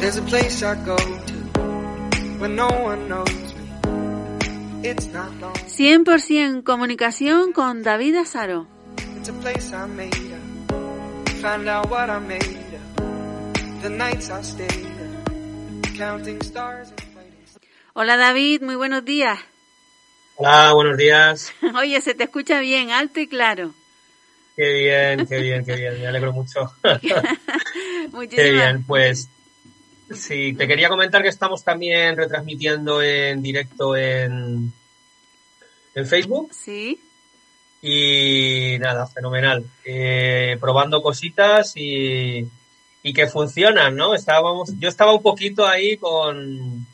There's a place I go to when no one knows me. It's not long. 100% comunicación con David Azaro. It's a place I made up. Find out what I made up. The nights I stayed up. Counting stars and waiting. Hola David, muy buenos días. Hola, buenos días. Oye, se te escucha bien, alto y claro. Qué bien, qué bien, qué bien. Me alegro mucho. Muchísimas Qué bien, pues sí, te quería comentar que estamos también retransmitiendo en directo en, en Facebook Sí, y nada, fenomenal. Eh, probando cositas y, y que funcionan, ¿no? Estábamos, yo estaba un poquito ahí con,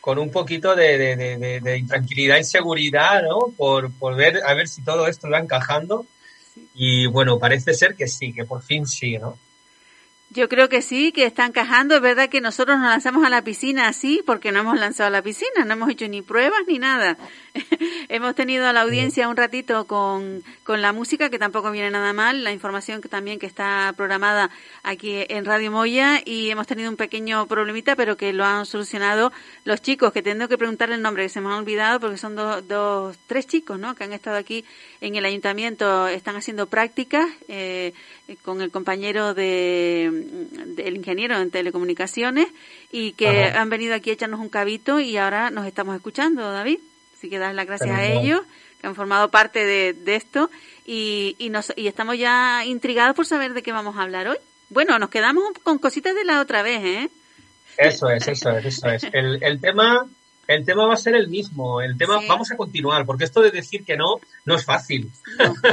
con un poquito de, de, de, de- de intranquilidad, inseguridad, ¿no? Por, por ver a ver si todo esto va encajando. Y bueno, parece ser que sí, que por fin sí, ¿no? Yo creo que sí, que está encajando. Es verdad que nosotros nos lanzamos a la piscina así, porque no hemos lanzado a la piscina, no hemos hecho ni pruebas ni nada. hemos tenido a la audiencia un ratito con, con la música, que tampoco viene nada mal, la información que también que está programada aquí en Radio Moya, y hemos tenido un pequeño problemita, pero que lo han solucionado los chicos, que tengo que preguntarle el nombre, que se me han olvidado, porque son dos, dos tres chicos, ¿no?, que han estado aquí en el ayuntamiento, están haciendo prácticas eh, con el compañero de del ingeniero en telecomunicaciones y que Ajá. han venido aquí a echarnos un cabito y ahora nos estamos escuchando, David. Así que dar las gracias a ellos que han formado parte de, de esto y, y, nos, y estamos ya intrigados por saber de qué vamos a hablar hoy. Bueno, nos quedamos con cositas de la otra vez, ¿eh? Eso es, eso es, eso es. El, el tema, el tema va a ser el mismo. El tema, Sí. vamos a continuar, porque esto de decir que no, no es fácil,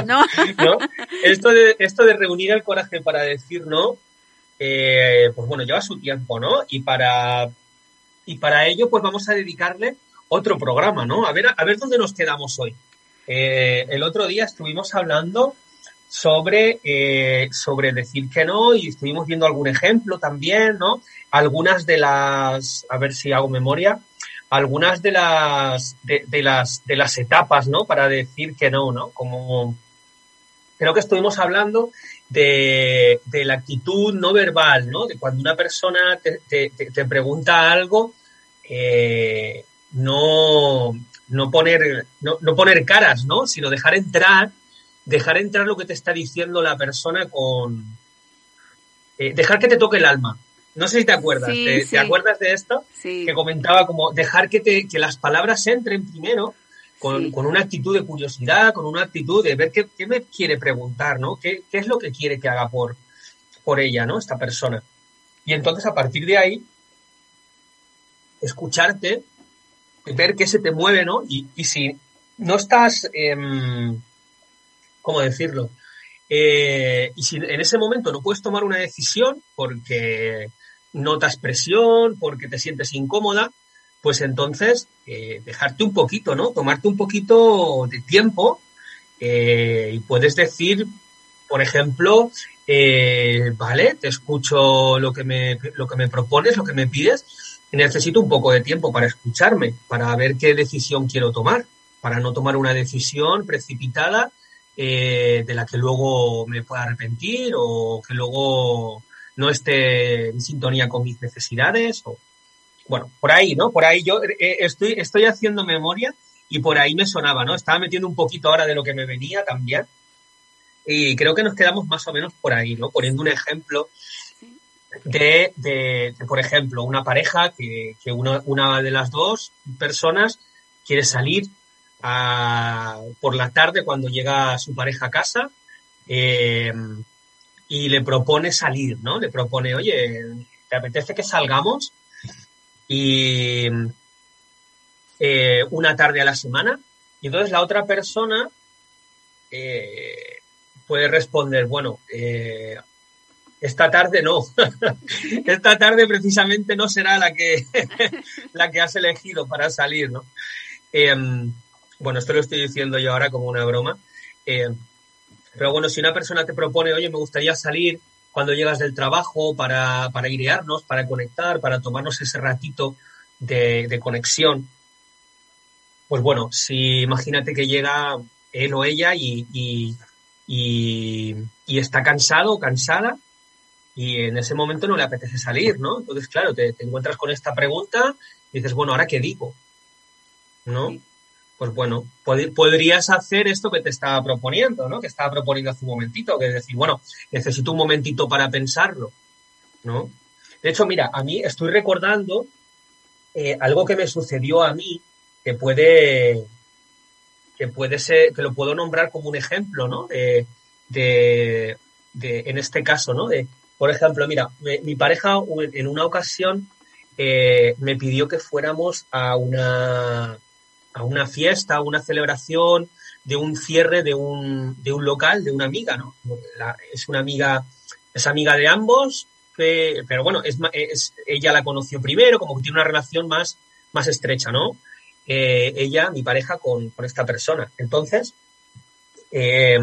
No, ¿no? esto de, esto de reunir el coraje para decir no, eh, pues bueno, lleva su tiempo, ¿no? Y para, y para ello, pues vamos a dedicarle otro programa, ¿no? A ver, a ver dónde nos quedamos hoy. Eh, el otro día estuvimos hablando sobre, eh, sobre decir que no y estuvimos viendo algún ejemplo también, ¿no? Algunas de las, a ver si hago memoria, algunas de las, de, las, de las etapas, ¿no? Para decir que no, ¿no? Como, creo que estuvimos hablando de, de la actitud no verbal, ¿no? De cuando una persona te- te pregunta algo, eh, no, no, poner, no, no poner caras, ¿no? Sino dejar entrar, dejar entrar lo que te está diciendo la persona con... eh, dejar que te toque el alma. No sé si te acuerdas. Sí, ¿Te, sí. te acuerdas de esto? sí, que comentaba como dejar que, te, que las palabras entren primero con, con una actitud de curiosidad, con una actitud de ver qué, qué me quiere preguntar, ¿no? ¿Qué, qué es lo que quiere que haga por, por ella, ¿no? Esta persona. Y entonces a partir de ahí, escucharte, ver qué se te mueve, ¿no? Y, y si no estás, em, ¿cómo decirlo? Eh, y si en ese momento no puedes tomar una decisión porque notas presión, porque te sientes incómoda, pues entonces eh, dejarte un poquito, ¿no? Tomarte un poquito de tiempo eh, y puedes decir, por ejemplo, eh, vale, te escucho lo que, me, lo que me propones, lo que me pides, necesito un poco de tiempo para escucharme, para ver qué decisión quiero tomar, para no tomar una decisión precipitada eh, de la que luego me pueda arrepentir o que luego no esté en sintonía con mis necesidades o bueno, por ahí, ¿no? Por ahí yo eh, estoy, estoy haciendo memoria y por ahí me sonaba, ¿no? Estaba metiendo un poquito ahora de lo que me venía también. Y creo que nos quedamos más o menos por ahí, ¿no? Poniendo un ejemplo de, de, por ejemplo, una pareja que, que una, una de las dos personas quiere salir a, por la tarde cuando llega su pareja a casa eh, y le propone salir, ¿no? Le propone, oye, ¿te apetece que salgamos? Y eh, una tarde a la semana. Y entonces la otra persona eh, puede responder, bueno, eh, esta tarde no. esta tarde precisamente no será la que, la que has elegido para salir, ¿no? Eh, bueno, esto lo estoy diciendo yo ahora como una broma. Eh, pero bueno, si una persona te propone, oye, me gustaría salir cuando llegas del trabajo para, para para conectar, para tomarnos ese ratito de, conexión, pues bueno, si imagínate que llega él o ella y, y está cansado o cansada, y en ese momento no le apetece salir, ¿no? Entonces, claro, te, encuentras con esta pregunta y dices, bueno, ¿ahora qué digo? ¿No? Pues bueno, podrías hacer esto que te estaba proponiendo, ¿no? Que estaba proponiendo hace un momentito, que es decir, bueno, necesito un momentito para pensarlo, ¿no? De hecho, mira, a mí estoy recordando eh, algo que me sucedió a mí que puede que puede ser que lo puedo nombrar como un ejemplo, ¿no? De, de, en este caso, ¿no? De, por ejemplo, mira, mi pareja en una ocasión eh, me pidió que fuéramos a una, a una fiesta, a una celebración de un cierre de un, de un local de una amiga, ¿no? es una amiga, es amiga de ambos, pero bueno, es, es, ella la conoció primero, como que tiene una relación más, más estrecha, ¿no? Eh, ella, mi pareja, con, con esta persona. Entonces, eh,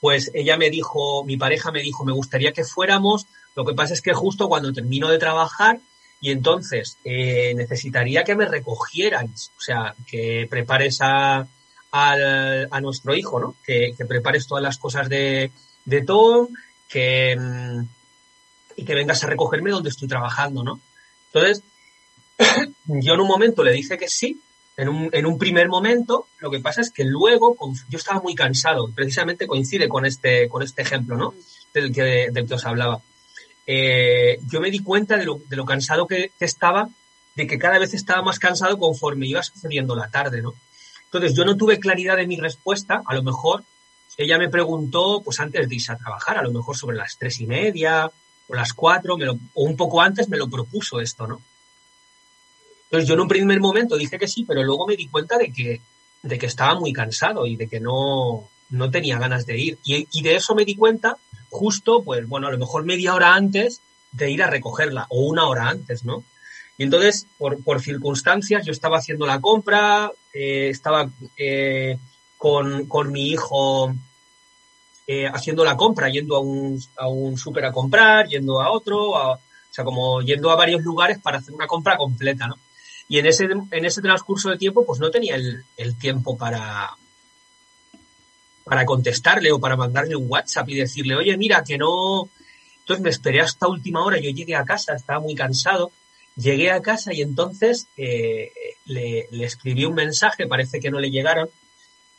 pues ella me dijo, mi pareja me dijo, me gustaría que fuéramos, lo que pasa es que justo cuando termino de trabajar y entonces eh, necesitaría que me recogierais, o sea, que prepares a, a, nuestro hijo, ¿no? Que, prepares todas las cosas de, de Tom, que, mm, y que vengas a recogerme donde estoy trabajando, ¿no? Entonces, yo en un momento le dije que sí, en un, primer momento, lo que pasa es que luego yo estaba muy cansado, precisamente coincide con este, con este ejemplo, ¿no? Del que, del que os hablaba. Eh, yo me di cuenta de lo, de lo cansado que, estaba, de que cada vez estaba más cansado conforme iba sucediendo la tarde, ¿no? Entonces yo no tuve claridad de mi respuesta, a lo mejor ella me preguntó, pues antes de irse a trabajar, a lo mejor sobre las tres y media o las cuatro, o un poco antes me lo propuso esto, ¿no? Entonces yo en un primer momento dije que sí, pero luego me di cuenta de que, de que estaba muy cansado y de que no, no tenía ganas de ir. Y, de eso me di cuenta justo, pues bueno, a lo mejor media hora antes de ir a recogerla o una hora antes, ¿no? Y entonces, por, por circunstancias, yo estaba haciendo la compra, eh, estaba eh, con, con, mi hijo eh, haciendo la compra, yendo a un, a un súper a comprar, yendo a otro, o sea, como yendo a varios lugares para hacer una compra completa, ¿no? Y en ese, en ese transcurso de tiempo, pues no tenía el, tiempo para, para contestarle o para mandarle un WhatsApp y decirle, oye, mira, que no. Entonces me esperé hasta última hora, yo llegué a casa, estaba muy cansado, llegué a casa y entonces eh, le, escribí un mensaje, parece que no le llegaron,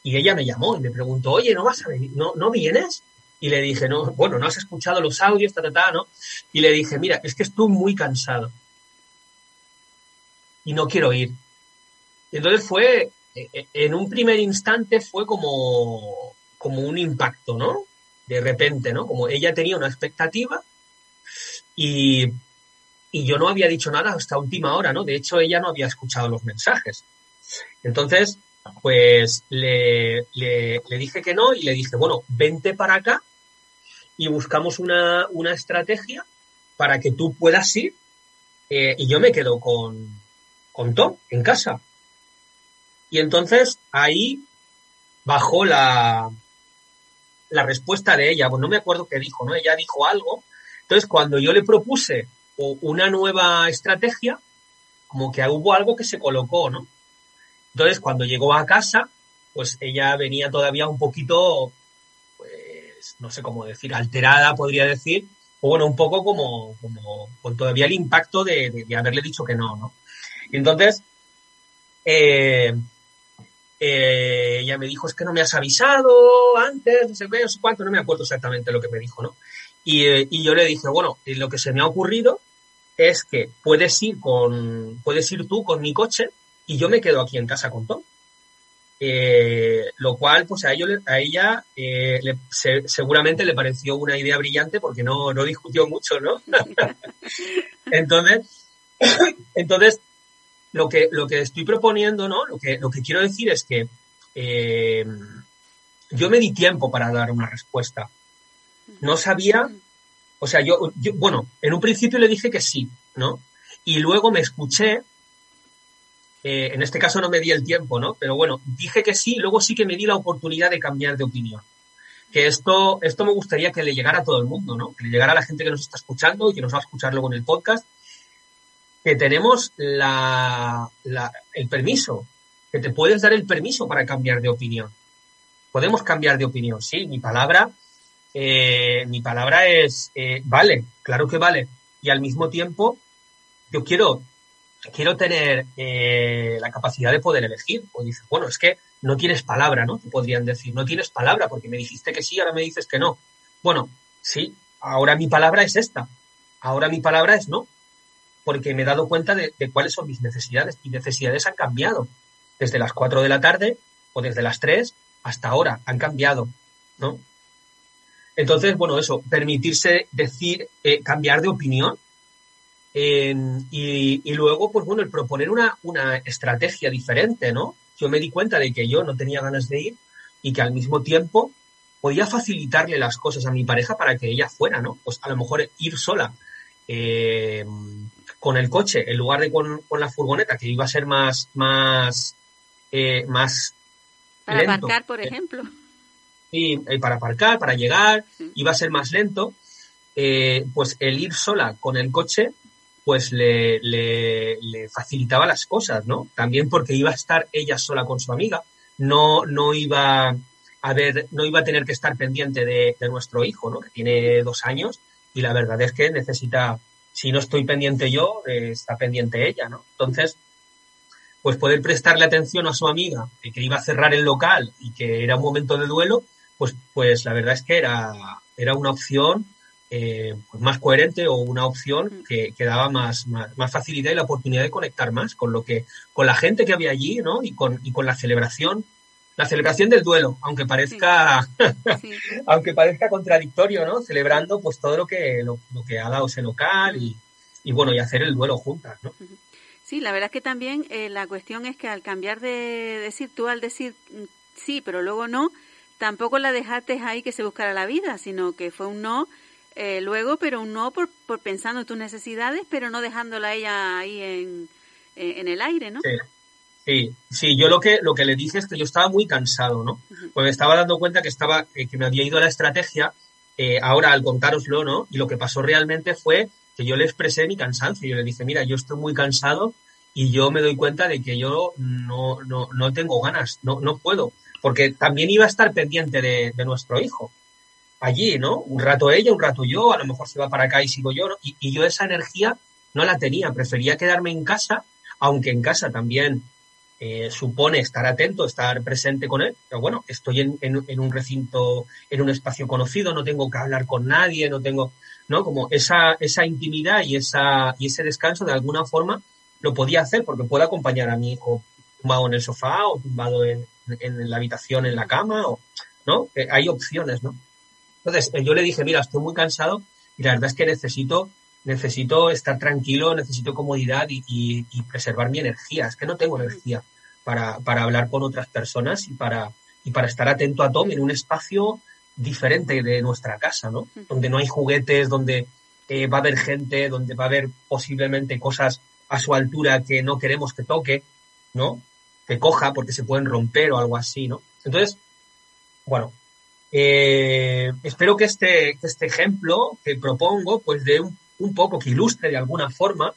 y ella me llamó y me preguntó, oye, ¿no vas a venir? ¿No, ¿no vienes? Y le dije, no, bueno, no has escuchado los audios, ta, ta, ta, ¿no? Y le dije, mira, es que estoy muy cansado y no quiero ir. Entonces fue, eh, eh, en un primer instante fue como, como un impacto, ¿no? De repente, ¿no? Como ella tenía una expectativa y, y yo no había dicho nada hasta última hora, ¿no? De hecho, ella no había escuchado los mensajes. Entonces, pues le, le, dije que no y le dije, bueno, vente para acá y buscamos una, una estrategia para que tú puedas ir eh, y yo me quedo con, contó en casa. Y entonces ahí bajó la, la respuesta de ella. Pues no me acuerdo qué dijo, ¿no? Ella dijo algo. Entonces, cuando yo le propuse una nueva estrategia, como que hubo algo que se colocó, ¿no? Entonces, cuando llegó a casa, pues ella venía todavía un poquito, pues, no sé cómo decir, alterada, podría decir, o bueno, un poco como, como con todavía el impacto de haberle dicho que no, ¿no? Y entonces, eh, eh, ella me dijo, es que no me has avisado antes, no sé qué, no sé cuánto, no me acuerdo exactamente lo que me dijo, ¿no? Y, eh, y yo le dije, bueno, lo que se me ha ocurrido es que puedes ir con, puedes ir tú con mi coche y yo me quedo aquí en casa con Tom. lo cual, pues a, ello, a ella seguramente le pareció una idea brillante porque no, no discutió mucho, ¿no? entonces, entonces lo que, lo que estoy proponiendo, ¿no? Lo que, lo que quiero decir es que eh, yo me di tiempo para dar una respuesta. No sabía, o sea, yo, bueno, en un principio le dije que sí, ¿no? Y luego me escuché, eh, en este caso no me di el tiempo, ¿no? Pero bueno, dije que sí, luego sí que me di la oportunidad de cambiar de opinión. Que esto, esto me gustaría que le llegara a todo el mundo, ¿no? Que le llegara a la gente que nos está escuchando y que nos va a escuchar luego en el podcast, que tenemos la, el permiso, que te puedes dar el permiso para cambiar de opinión. Podemos cambiar de opinión, sí, mi palabra eh, mi palabra es, eh, vale, claro que vale. Y al mismo tiempo, yo quiero, quiero tener eh, la capacidad de poder elegir. O dices, bueno, es que no tienes palabra, ¿no? Te podrían decir, no tienes palabra porque me dijiste que sí, ahora me dices que no. Bueno, sí, ahora mi palabra es esta. Ahora mi palabra es no. Porque me he dado cuenta de, cuáles son mis necesidades. Mis necesidades han cambiado. Desde las 4 de la tarde o desde las 3 hasta ahora. Han cambiado, ¿no? Entonces, bueno, eso, permitirse decir, eh, cambiar de opinión y, y, luego, pues bueno, el proponer una, una estrategia diferente, ¿no? Yo me di cuenta de que yo no tenía ganas de ir y que al mismo tiempo podía facilitarle las cosas a mi pareja para que ella fuera, ¿no? Pues a lo mejor ir sola eh, con el coche en lugar de con, con, la furgoneta, que iba a ser más, más, eh, más. Para lento. aparcar, por ejemplo. Sí, para aparcar, para llegar, sí. iba a ser más lento. Eh, pues el ir sola con el coche, pues le, le, le, facilitaba las cosas, ¿no? También porque iba a estar ella sola con su amiga, no, no iba a ver, no iba a tener que estar pendiente de, de nuestro hijo, ¿no? Que tiene dos años y la verdad es que necesita, si no estoy pendiente yo, eh, está pendiente ella, ¿no? Entonces, pues poder prestarle atención a su amiga, que iba a cerrar el local y que era un momento de duelo, pues, pues la verdad es que era, era una opción eh, pues más coherente o una opción que, que daba más, más, más, facilidad y la oportunidad de conectar más con lo que, con la gente que había allí, ¿no? Y con, y con la celebración, la celebración del duelo, aunque parezca, sí. Sí. aunque parezca contradictorio, ¿no? Celebrando pues todo lo que, lo, lo que ha dado ese local y, y, bueno, y hacer el duelo juntas, ¿no? Sí, la verdad es que también eh, la cuestión es que al cambiar de decir tú al decir mm, sí, pero luego no, tampoco la dejaste ahí que se buscara la vida, sino que fue un no eh, luego, pero un no por, por pensando en tus necesidades, pero no dejándola ella ahí en, en el aire, ¿no? Sí. Sí, sí, yo lo que, lo que le dije es que yo estaba muy cansado, ¿no? Me estaba dando cuenta que estaba, eh, que me había ido a la estrategia, eh, ahora al contároslo, ¿no? Y lo que pasó realmente fue que yo le expresé mi cansancio. Yo le dije, mira, yo estoy muy cansado y yo me doy cuenta de que yo no, no, no tengo ganas, no, no puedo porque también iba a estar pendiente de, de, nuestro hijo. Allí, ¿no? Un rato ella, un rato yo, a lo mejor se va para acá y sigo yo, ¿no? y, y, yo esa energía no la tenía, prefería quedarme en casa, aunque en casa también eh, supone estar atento, estar presente con él, pero bueno, estoy en, en, un recinto, en un espacio conocido, no tengo que hablar con nadie, no tengo, ¿no? Como esa, esa intimidad y, esa, y ese descanso de alguna forma lo podía hacer porque puedo acompañar a mi hijo tumbado en el sofá o tumbado en, en la habitación, en la cama, o, ¿no? Eh, hay opciones, ¿no? Entonces, eh, yo le dije, mira, estoy muy cansado y la verdad es que necesito, necesito estar tranquilo, necesito comodidad y, y preservar mi energía. Es que no tengo energía para, para hablar con otras personas y para, y para estar atento a Tom en un espacio diferente de nuestra casa, ¿no? Donde no hay juguetes, donde eh, va a haber gente, donde va a haber posiblemente cosas a su altura que no queremos que toque, ¿no? Que coja porque se pueden romper o algo así, ¿no? Entonces, bueno, eh, espero que este, que este ejemplo que propongo, pues dé un, un poco, que ilustre de alguna forma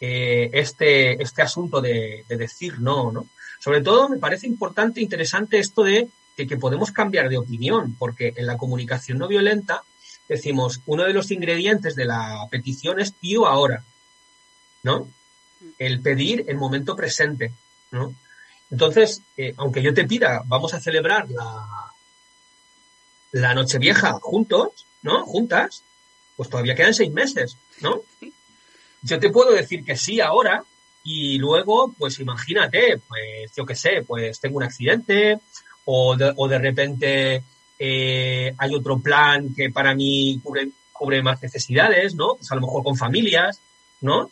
eh, este, este asunto de, de, decir no, ¿no? Sobre todo me parece importante, interesante esto de, de que podemos cambiar de opinión, porque en la comunicación no violenta decimos, uno de los ingredientes de la petición es pido ahora, ¿no? El pedir el momento presente, ¿no? Entonces, eh, aunque yo te pida, vamos a celebrar la, la Nochevieja juntos, ¿no? Juntas, pues todavía quedan seis meses, ¿no? Yo te puedo decir que sí ahora y luego, pues imagínate, pues yo qué sé, pues tengo un accidente o de, o de repente eh, hay otro plan que para mí cubre, cubre más necesidades, ¿no? Pues a lo mejor con familias, ¿no?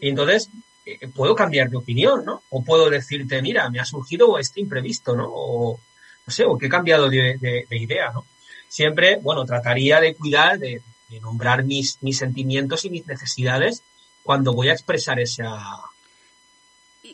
Y entonces, eh, puedo cambiar de opinión, ¿no? O puedo decirte, mira, me ha surgido este imprevisto, ¿no? O, no sé, o que he cambiado de, de, de idea, ¿no? Siempre, bueno, trataría de cuidar, de, de, nombrar mis, mis sentimientos y mis necesidades cuando voy a expresar esa,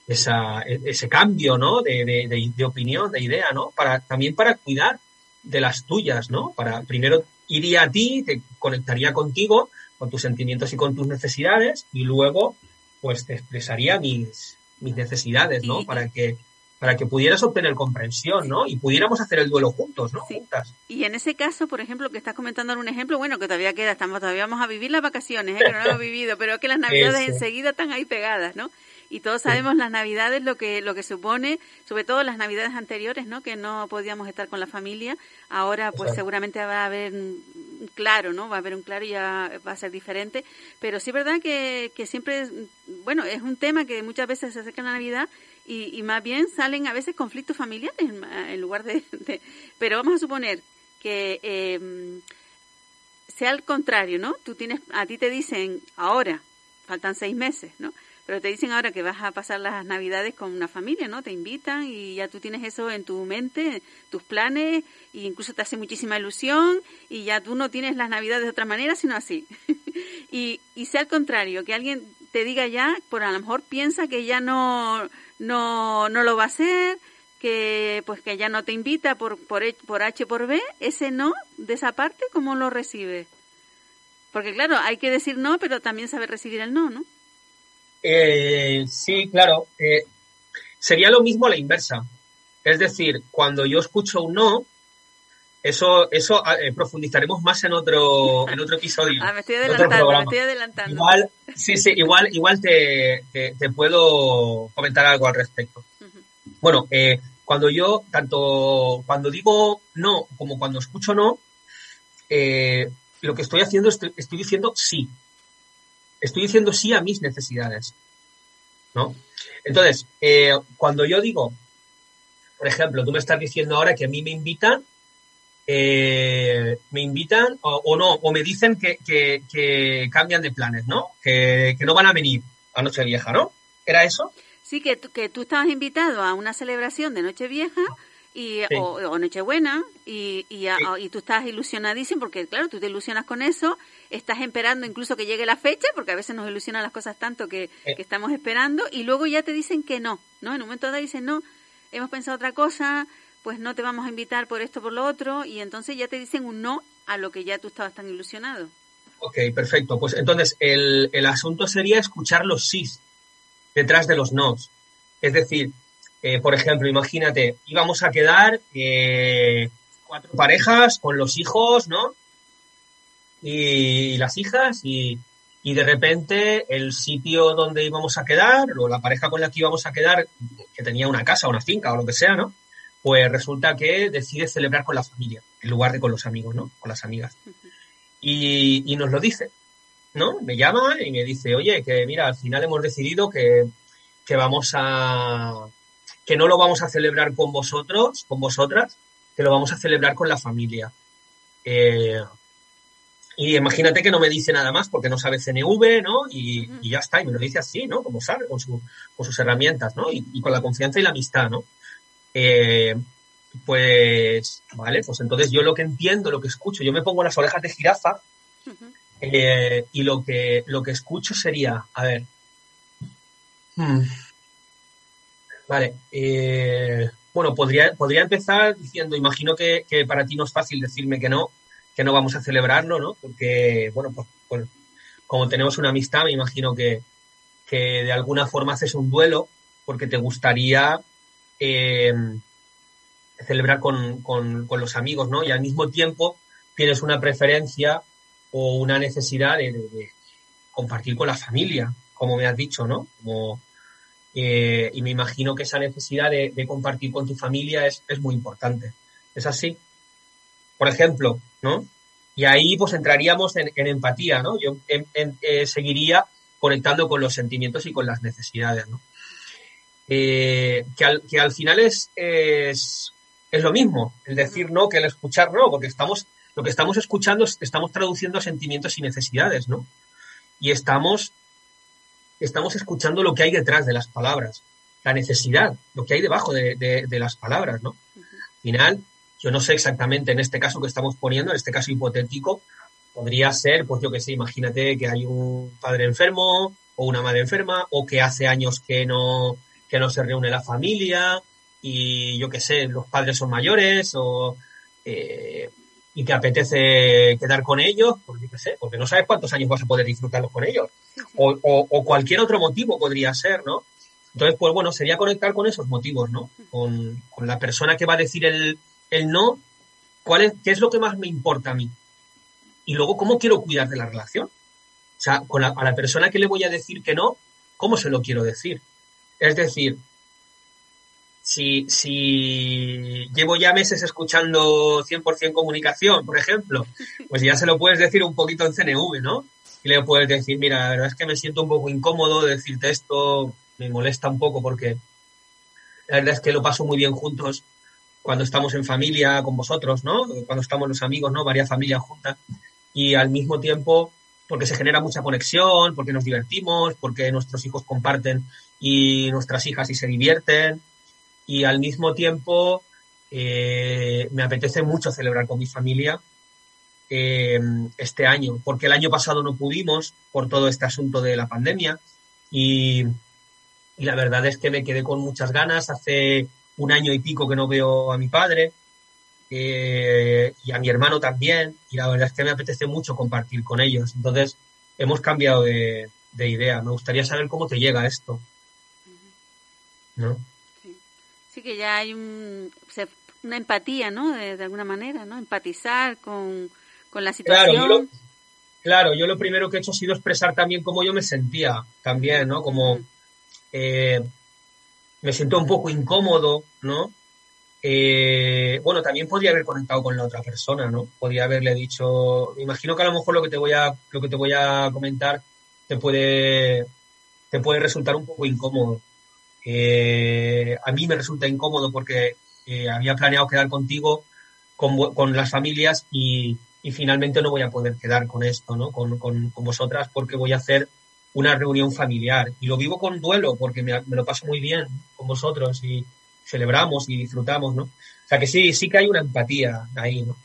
esa, ese cambio, ¿no? De, de, de, opinión, de idea, ¿no? Para, también para cuidar de las tuyas, ¿no? Para, primero iría a ti, te conectaría contigo, con tus sentimientos y con tus necesidades, y luego pues te expresaría mis, mis necesidades, ¿no? Y, para que para que pudieras obtener comprensión, ¿no? Y pudiéramos hacer el duelo juntos, ¿no? Sí. Juntas. Y en ese caso, por ejemplo, que estás comentando en un ejemplo, bueno, que todavía queda, estamos todavía vamos a vivir las vacaciones, ¿eh? que no lo hemos vivido, pero es que las navidades enseguida están ahí pegadas, ¿no? Y todos sabemos las navidades lo que lo que supone, sobre todo las navidades anteriores, ¿no? Que no podíamos estar con la familia. Ahora, pues Exacto. seguramente va a haber un claro, ¿no? Va a haber un claro y ya va a ser diferente. Pero sí es verdad que, que siempre, bueno, es un tema que muchas veces se acerca la Navidad y, y más bien salen a veces conflictos familiares en, en lugar de, de- Pero vamos a suponer que eh, sea al contrario, ¿no? Tú tienes, a ti te dicen ahora, faltan seis meses, ¿no? Pero te dicen ahora que vas a pasar las navidades con una familia, ¿no? Te invitan y ya tú tienes eso en tu mente, tus planes, e incluso te hace muchísima ilusión y ya tú no tienes las navidades de otra manera, sino así. y, y sea al contrario, que alguien te diga ya, por a lo mejor piensa que ya no, no, no lo va a hacer, que pues que ya no te invita por, por, por H por B, ese no de esa parte, ¿cómo lo recibe? Porque claro, hay que decir no, pero también saber recibir el no, ¿no? Eh, sí, claro. eh, sería lo mismo a la inversa. Es decir, cuando yo escucho un no, eso, eso eh, profundizaremos más en otro, en otro episodio. Ah, me estoy adelantando, me estoy adelantando. Igual, sí, sí, igual, igual te, te, te puedo comentar algo al respecto. Bueno, eh, cuando yo, tanto cuando digo no como cuando escucho no, eh, lo que estoy haciendo es estoy diciendo sí. Estoy diciendo sí a mis necesidades. ¿No? Entonces, eh, cuando yo digo, por ejemplo, tú me estás diciendo ahora que a mí me invitan, eh, me invitan o, o no, o me dicen que, que- que cambian de planes, ¿no? Que, que no van a venir a Nochevieja, ¿no? ¿Era eso? Sí, que tú, que tú estabas invitado a una celebración de Nochevieja y, Sí. o, o Nochebuena y, y, a- Sí. y tú estás ilusionadísimo porque, claro, tú te ilusionas con eso, estás esperando incluso que llegue la fecha, porque a veces nos ilusionan las cosas tanto que, Sí. que estamos esperando y luego ya te dicen que no, ¿no? En un momento dado dicen, no, hemos pensado otra cosa, pues no te vamos a invitar por esto, por lo otro, y entonces ya te dicen un no a lo que ya tú estabas tan ilusionado. Ok, perfecto. Pues entonces el, el asunto sería escuchar los sís detrás de los nos. Es decir, eh, por ejemplo, imagínate, íbamos a quedar eh, cuatro parejas con los hijos, ¿no? Y, las hijas y, y de repente el sitio donde íbamos a quedar o la pareja con la que íbamos a quedar, que tenía una casa una finca o lo que sea, ¿no? Pues resulta que decide celebrar con la familia en lugar de con los amigos, ¿no? Con las amigas y, y nos lo dice, ¿no? Me llama y me dice, oye, que mira, al final hemos decidido que, que vamos a, que no lo vamos a celebrar con vosotros, con vosotras, que lo vamos a celebrar con la familia. Eh, y imagínate que no me dice nada más porque no sabe CNV, ¿no? Y, ya está, y me lo dice así, ¿no? Como sabe, con, su, con sus herramientas, ¿no? Y, y con la confianza y la amistad, ¿no? Eh, pues, vale, pues entonces yo lo que entiendo, lo que escucho, yo me pongo las orejas de jirafa eh, y lo que, lo que escucho sería, a ver. Hmm. Vale. eh, bueno, podría, podría empezar diciendo, imagino que, que para ti no es fácil decirme que no, que no vamos a celebrarlo, ¿no? Porque, bueno, pues, pues, como tenemos una amistad, me imagino que, que de alguna forma haces un duelo porque te gustaría eh, celebrar con, con, con los amigos, ¿no? Y al mismo tiempo tienes una preferencia o una necesidad de, de- de compartir con la familia, como me has dicho, ¿no? Como, eh, y me imagino que esa necesidad de, compartir con tu familia es, es muy importante. ¿Es así? Por ejemplo, ¿no? Y ahí pues entraríamos en, empatía, ¿no? Yo eh, seguiría conectando con los sentimientos y con las necesidades, ¿no? Eh, que, al, que al final es, es, es lo mismo, el decir no que el escuchar no, porque estamos, lo que estamos escuchando es, estamos traduciendo sentimientos y necesidades, ¿no? Y estamos, estamos escuchando lo que hay detrás de las palabras, la necesidad, lo que hay debajo de, de- de las palabras, ¿no? Al final, yo no sé exactamente en este caso que estamos poniendo, en este caso hipotético, podría ser, pues yo que sé, imagínate que hay un padre enfermo o una madre enferma o que hace años que no, que no se reúne la familia y yo que sé, los padres son mayores o eh, y te apetece quedar con ellos, pues yo qué sé, porque no sabes cuántos años vas a poder disfrutarlos con ellos o cualquier otro motivo podría ser, ¿no? Entonces, pues bueno, sería conectar con esos motivos, ¿no? Con, con la persona que va a decir el, el no, ¿cuál es, ¿qué es lo que más me importa a mí? Y luego, ¿cómo quiero cuidar de la relación? O sea, con la, a la persona que le voy a decir que no, ¿cómo se lo quiero decir? Es decir, si, si llevo ya meses escuchando 100% comunicación, por ejemplo, pues ya se lo puedes decir un poquito en CNV, ¿no? Y le puedes decir, mira, la verdad es que me siento un poco incómodo de decirte esto, me molesta un poco porque la verdad es que lo paso muy bien juntos cuando estamos en familia con vosotros, ¿no? Cuando estamos los amigos, ¿no? Varias familias juntas. Y al mismo tiempo, porque se genera mucha conexión, porque nos divertimos, porque nuestros hijos comparten y nuestras hijas y se divierten y al mismo tiempo eh, me apetece mucho celebrar con mi familia eh, este año, porque el año pasado no pudimos por todo este asunto de la pandemia y, y la verdad es que me quedé con muchas ganas. Hace un año y pico que no veo a mi padre eh, y a mi hermano también y la verdad es que me apetece mucho compartir con ellos. Entonces hemos cambiado de, de idea. Me gustaría saber cómo te llega esto. ¿No? Sí, que ya hay un, una empatía, ¿no? De, de, alguna manera, ¿no? Empatizar con, con la situación. Claro yo, lo, claro, yo lo primero que he hecho ha sido expresar también cómo yo me sentía, también, ¿no? Como eh, me siento un poco incómodo, ¿no? Eh, bueno, también podría haber conectado con la otra persona, ¿no? Podría haberle dicho, imagino que a lo mejor lo que te voy a, lo que te voy a comentar te puede, te puede resultar un poco incómodo. Eh, a mí me resulta incómodo porque eh, había planeado quedar contigo, con, con las familias y, y, finalmente no voy a poder quedar con esto, ¿no? Con, con, con, vosotras porque voy a hacer una reunión familiar y lo vivo con duelo porque me, me, lo paso muy bien con vosotros y celebramos y disfrutamos, ¿no? O sea que sí, sí que hay una empatía ahí, ¿no?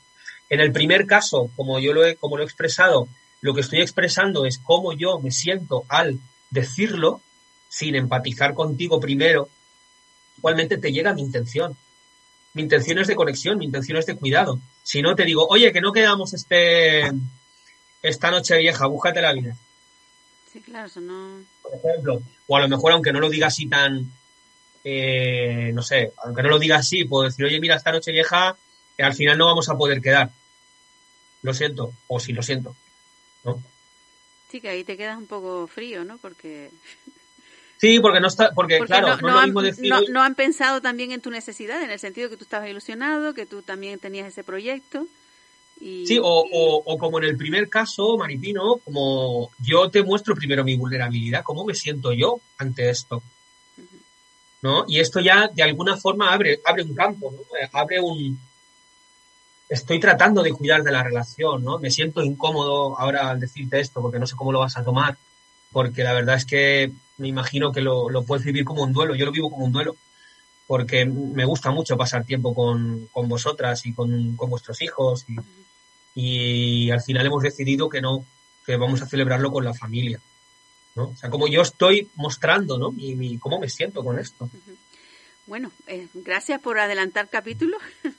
En el primer caso, como yo lo he, como lo he expresado, lo que estoy expresando es cómo yo me siento al decirlo, sin empatizar contigo primero, igualmente te llega mi intención. Mi intención es de conexión, mi intención es de cuidado. Si no, te digo, oye, que no quedamos este esta noche vieja, búscate la vida. Sí, claro, eso no. Por ejemplo, o a lo mejor, aunque no lo diga así tan. Eh, no sé, aunque no lo diga así, puedo decir, oye, mira, esta noche vieja, que al final no vamos a poder quedar. Lo siento, o sí lo siento. ¿no? Sí, que ahí te quedas un poco frío, ¿no? Porque Sí, porque no está, porque, porque claro, no, no, no, han, decir... no, han, pensado también en tu necesidad, en el sentido que tú estabas ilusionado, que tú también tenías ese proyecto. Y... Sí, o, o, o, como en el primer caso, Maripino, como yo te muestro primero mi vulnerabilidad, cómo me siento yo ante esto. Uh -huh. ¿No? Y esto ya de alguna forma abre, abre un campo, ¿no? abre un. Estoy tratando de cuidar de la relación, ¿no? Me siento incómodo ahora al decirte esto porque no sé cómo lo vas a tomar, porque la verdad es que me imagino que lo, lo, puedes vivir como un duelo. Yo lo vivo como un duelo porque me gusta mucho pasar tiempo con, con vosotras y con, con vuestros hijos y, y, al final hemos decidido que no, que vamos a celebrarlo con la familia. ¿no? O sea, como yo estoy mostrando ¿no? mi, mi cómo me siento con esto. Bueno, eh, gracias por adelantar capítulo.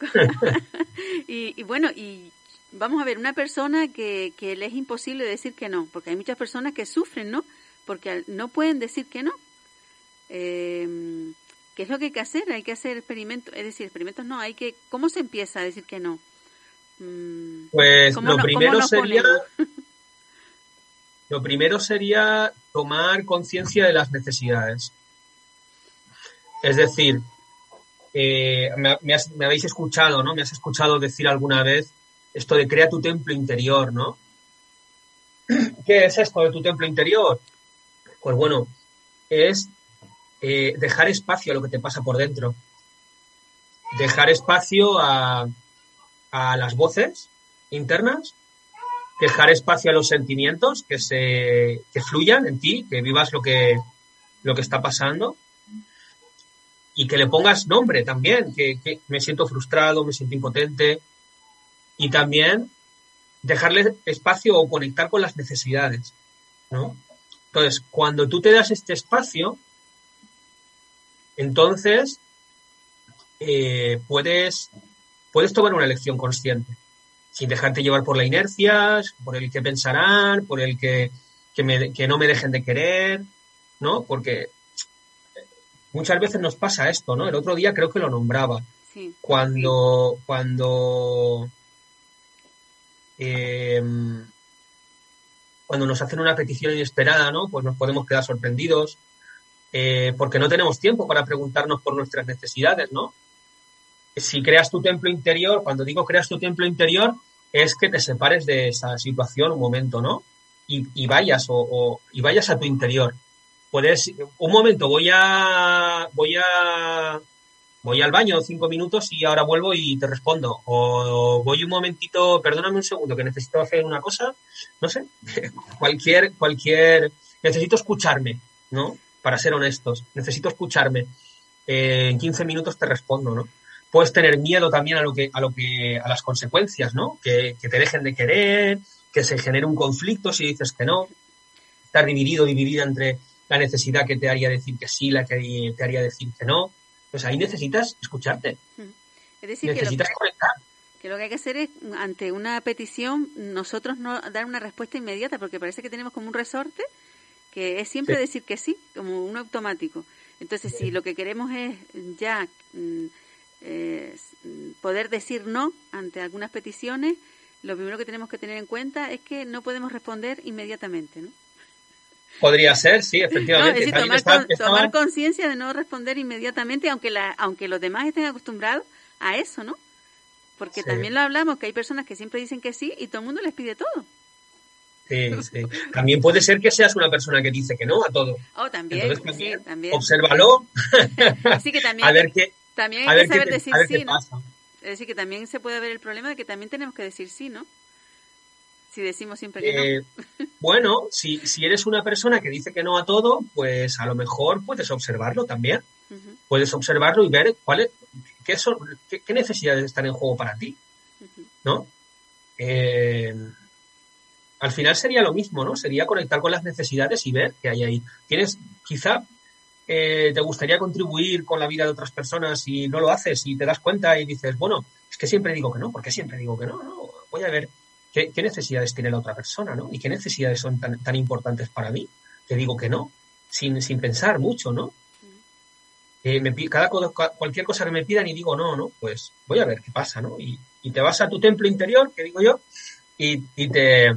y, y bueno, y vamos a ver, una persona que, que le es imposible decir que no, porque hay muchas personas que sufren, ¿no? porque no pueden decir que no. Eh, ¿Qué es lo que hay que hacer? Hay que hacer experimentos, es decir, experimentos no, hay que, ¿cómo se empieza a decir que no? Mm, pues lo no, primero sería, lo primero sería tomar conciencia de las necesidades. Es decir, eh, me, me, has, me habéis escuchado, ¿no? Me has escuchado decir alguna vez esto de crea tu templo interior, ¿no? ¿Qué es esto de tu templo interior? Pues bueno, es eh, dejar espacio a lo que te pasa por dentro. Dejar espacio a, a las voces internas, dejar espacio a los sentimientos que se que fluyan en ti, que vivas lo que lo que está pasando y que le pongas nombre también, que, que me siento frustrado, me siento impotente y también dejarle espacio o conectar con las necesidades, ¿no? Entonces, cuando tú te das este espacio, entonces eh, puedes, puedes tomar una elección consciente, sin dejarte llevar por la inercia, por el que pensarán, por el que, que, me, que no me dejen de querer, ¿no? Porque muchas veces nos pasa esto, ¿no? El otro día creo que lo nombraba. Cuando, cuando, em, cuando nos hacen una petición inesperada, ¿no? Pues nos podemos quedar sorprendidos, eh, porque no tenemos tiempo para preguntarnos por nuestras necesidades, ¿no? Si creas tu templo interior, cuando digo creas tu templo interior, es que te separes de esa situación un momento, ¿no? Y, vayas o, y vayas a tu interior. Puedes, un momento, voy a, voy a, voy al baño cinco minutos y ahora vuelvo y te respondo. O voy un momentito, perdóname un segundo, que necesito hacer una cosa, no sé, cualquier, cualquier, necesito escucharme, ¿no? Para ser honestos, necesito escucharme. en 15 minutos te respondo, ¿no? puedes tener miedo también a lo que, a lo que, a las consecuencias, ¿no? Que, te dejen de querer, que se genere un conflicto si dices que no, estar dividido, dividida entre la necesidad que te haría decir que sí, la que te haría decir que no. Pues ahí necesitas escucharte. Es decir, necesitas que lo, conectar. Que lo que hay que hacer es, ante una petición, nosotros no dar una respuesta inmediata, porque parece que tenemos como un resorte que es siempre decir que sí, como un automático. Entonces, si lo que queremos es ya mm, eh, poder decir no ante algunas peticiones, lo primero que tenemos que tener en cuenta es que no podemos responder inmediatamente, ¿no? Podría ser, sí, efectivamente. tomar, conciencia de no responder inmediatamente, aunque la, aunque los demás estén acostumbrados a eso, ¿no? Porque también lo hablamos, que hay personas que siempre dicen que sí y todo el mundo les pide todo. Sí, sí. También puede ser que seas una persona que dice que no a todo. Oh, también, sí, también. Obsérvalo. Sí, que también. a ver qué, también hay que saber decir sí, ¿no? Es decir, que también se puede ver el problema de que también tenemos que decir sí, ¿no? Si decimos siempre que no. Eh, bueno, si, si eres una persona que dice que no a todo, pues a lo mejor puedes observarlo también. Puedes observarlo y ver cuáles, qué, son, qué, necesidades están en juego para ti, ¿no? Eh, al final sería lo mismo, ¿no? Sería conectar con las necesidades y ver qué hay ahí. Tienes, quizá eh, te gustaría contribuir con la vida de otras personas y no lo haces y te das cuenta y dices, bueno, es que siempre digo que no, porque siempre digo que no, no, voy a ver qué, necesidades tiene la otra persona, ¿no? Y qué necesidades son tan, tan importantes para mí, que digo que no, sin, sin pensar mucho, ¿no? Eh, me, cada, cualquier cosa que me pidan y digo no, no, pues voy a ver qué pasa, ¿no? Y, te vas a tu templo interior, que digo yo, y, y te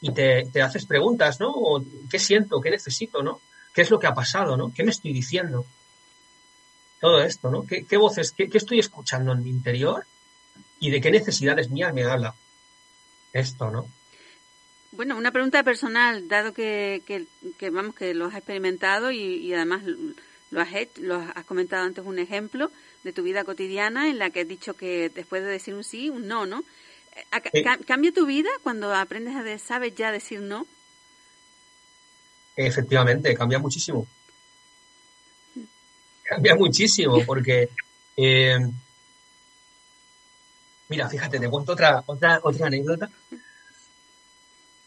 y te, te, haces preguntas, ¿no? O, ¿Qué siento? ¿Qué necesito? ¿no? qué es lo que ha pasado, ¿no? ¿Qué me estoy diciendo? Todo esto, ¿no? ¿Qué, voces, qué, estoy escuchando en mi interior y de qué necesidades mías me habla esto, ¿no? Bueno, una pregunta personal, dado que, que, vamos, que lo has experimentado y, además lo has, lo has comentado antes un ejemplo de tu vida cotidiana en la que has dicho que después de decir un sí, un no, ¿no? Eh, ¿Cambia tu vida cuando aprendes a de, sabes ya decir no? efectivamente, cambia muchísimo. Cambia muchísimo porque, eh, mira, fíjate, te cuento otra, otra, otra anécdota.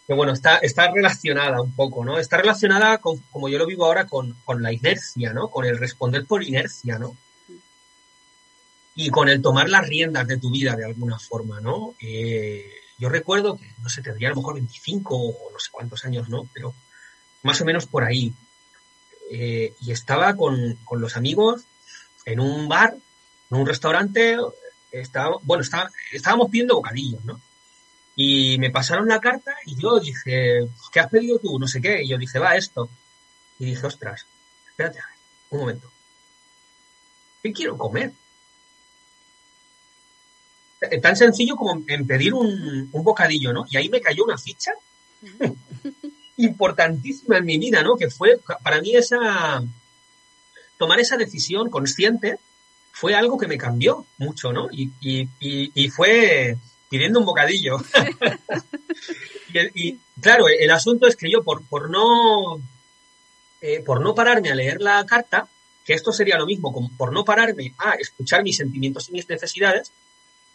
Que bueno, está, está relacionada un poco, ¿no? Está relacionada con, como yo lo vivo ahora, con, la inercia, ¿no? Con el responder por inercia, ¿no? Y con el tomar las riendas de tu vida de alguna forma, ¿no? Eh, yo recuerdo que, no sé, tendría a lo mejor 25 o no sé cuántos años, ¿no? Pero más o menos por ahí. Eh, y estaba con, los amigos en un bar, en un restaurante, estaba, bueno, estaba, estábamos pidiendo bocadillos, ¿no? Y me pasaron la carta y yo dije, ¿qué has pedido tú? No sé qué. Y yo dije, va, esto. Y dije, ostras, espérate, un momento. ¿Qué quiero comer? Tan sencillo como en pedir un, un bocadillo, ¿no? Y ahí me cayó una ficha importantísima en mi vida, ¿no? Que fue para mí esa tomar esa decisión consciente fue algo que me cambió mucho, ¿no? Y, y, fue pidiendo un bocadillo. y, claro, el asunto es que yo por, por no eh, por no pararme a leer la carta, que esto sería lo mismo, como por no pararme a escuchar mis sentimientos y mis necesidades,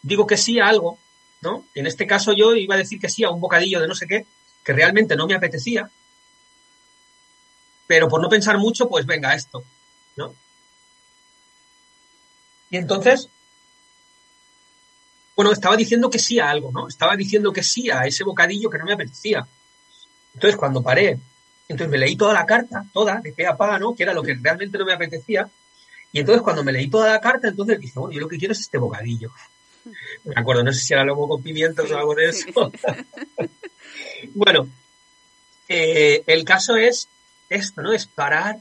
digo que sí a algo, ¿no? En este caso yo iba a decir que sí a un bocadillo de no sé qué, que realmente no me apetecía, pero por no pensar mucho, pues venga esto, ¿no? Y entonces, bueno, estaba diciendo que sí a algo, ¿no? Estaba diciendo que sí a ese bocadillo que no me apetecía. Entonces, cuando paré Entonces me leí toda la carta, toda, de pe a pa, ¿no? Que era lo que realmente no me apetecía. Y entonces cuando me leí toda la carta, entonces dije, bueno, yo lo que quiero es este bocadillo. Me acuerdo, no sé si era lomo con pimientos o algo de eso. bueno, eh, el caso es esto, ¿no? Es parar,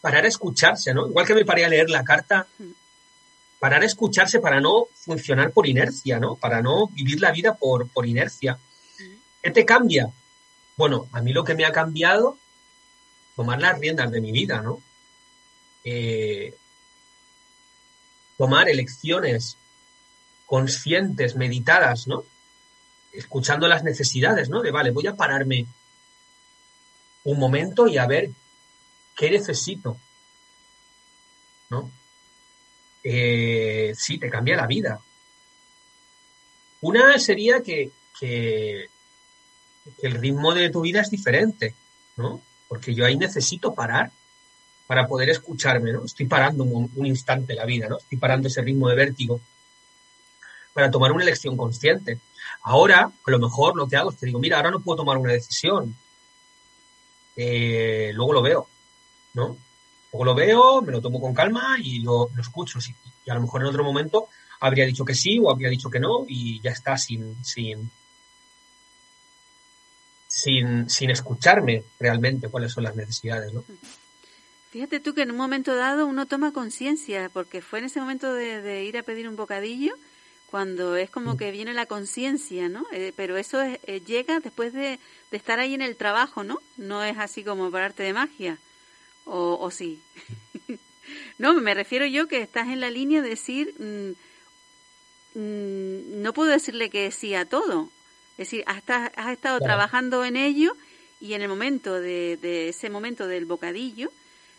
parar a escucharse, ¿no? Igual que me paré a leer la carta, parar a escucharse para no funcionar por inercia, ¿no? Para no vivir la vida por, por inercia. ¿Qué te cambia? Bueno, a mí lo que me ha cambiado, tomar las riendas de mi vida, ¿no? Eh, tomar elecciones conscientes, meditadas, ¿no? Escuchando las necesidades, ¿no? De, vale, voy a pararme un momento y a ver qué necesito, ¿no? Eh, sí, te cambia la vida. Una sería que, que, el ritmo de tu vida es diferente, ¿no? Porque yo ahí necesito parar para poder escucharme, ¿no? Estoy parando un, instante la vida, ¿no? Estoy parando ese ritmo de vértigo para tomar una elección consciente. Ahora, a lo mejor lo que hago es que digo, mira, ahora no puedo tomar una decisión. Eh, luego lo veo, ¿no? Luego lo veo, me lo tomo con calma y lo, lo escucho. Y a lo mejor en otro momento habría dicho que sí o habría dicho que no y ya está sin, sin, sin, sin escucharme realmente cuáles son las necesidades, ¿no? Fíjate tú que en un momento dado uno toma conciencia, porque fue en ese momento de, de, ir a pedir un bocadillo cuando es como que viene la conciencia, ¿no? Eh, pero eso es, eh, llega después de, de, estar ahí en el trabajo, ¿no? No es así como para arte de magia, o, o sí. no, me refiero yo que estás en la línea de decir, mmm, mmm, no puedo decirle que sí a todo. Es decir, has, has estado claro. trabajando en ello y en el momento de, de ese momento del bocadillo,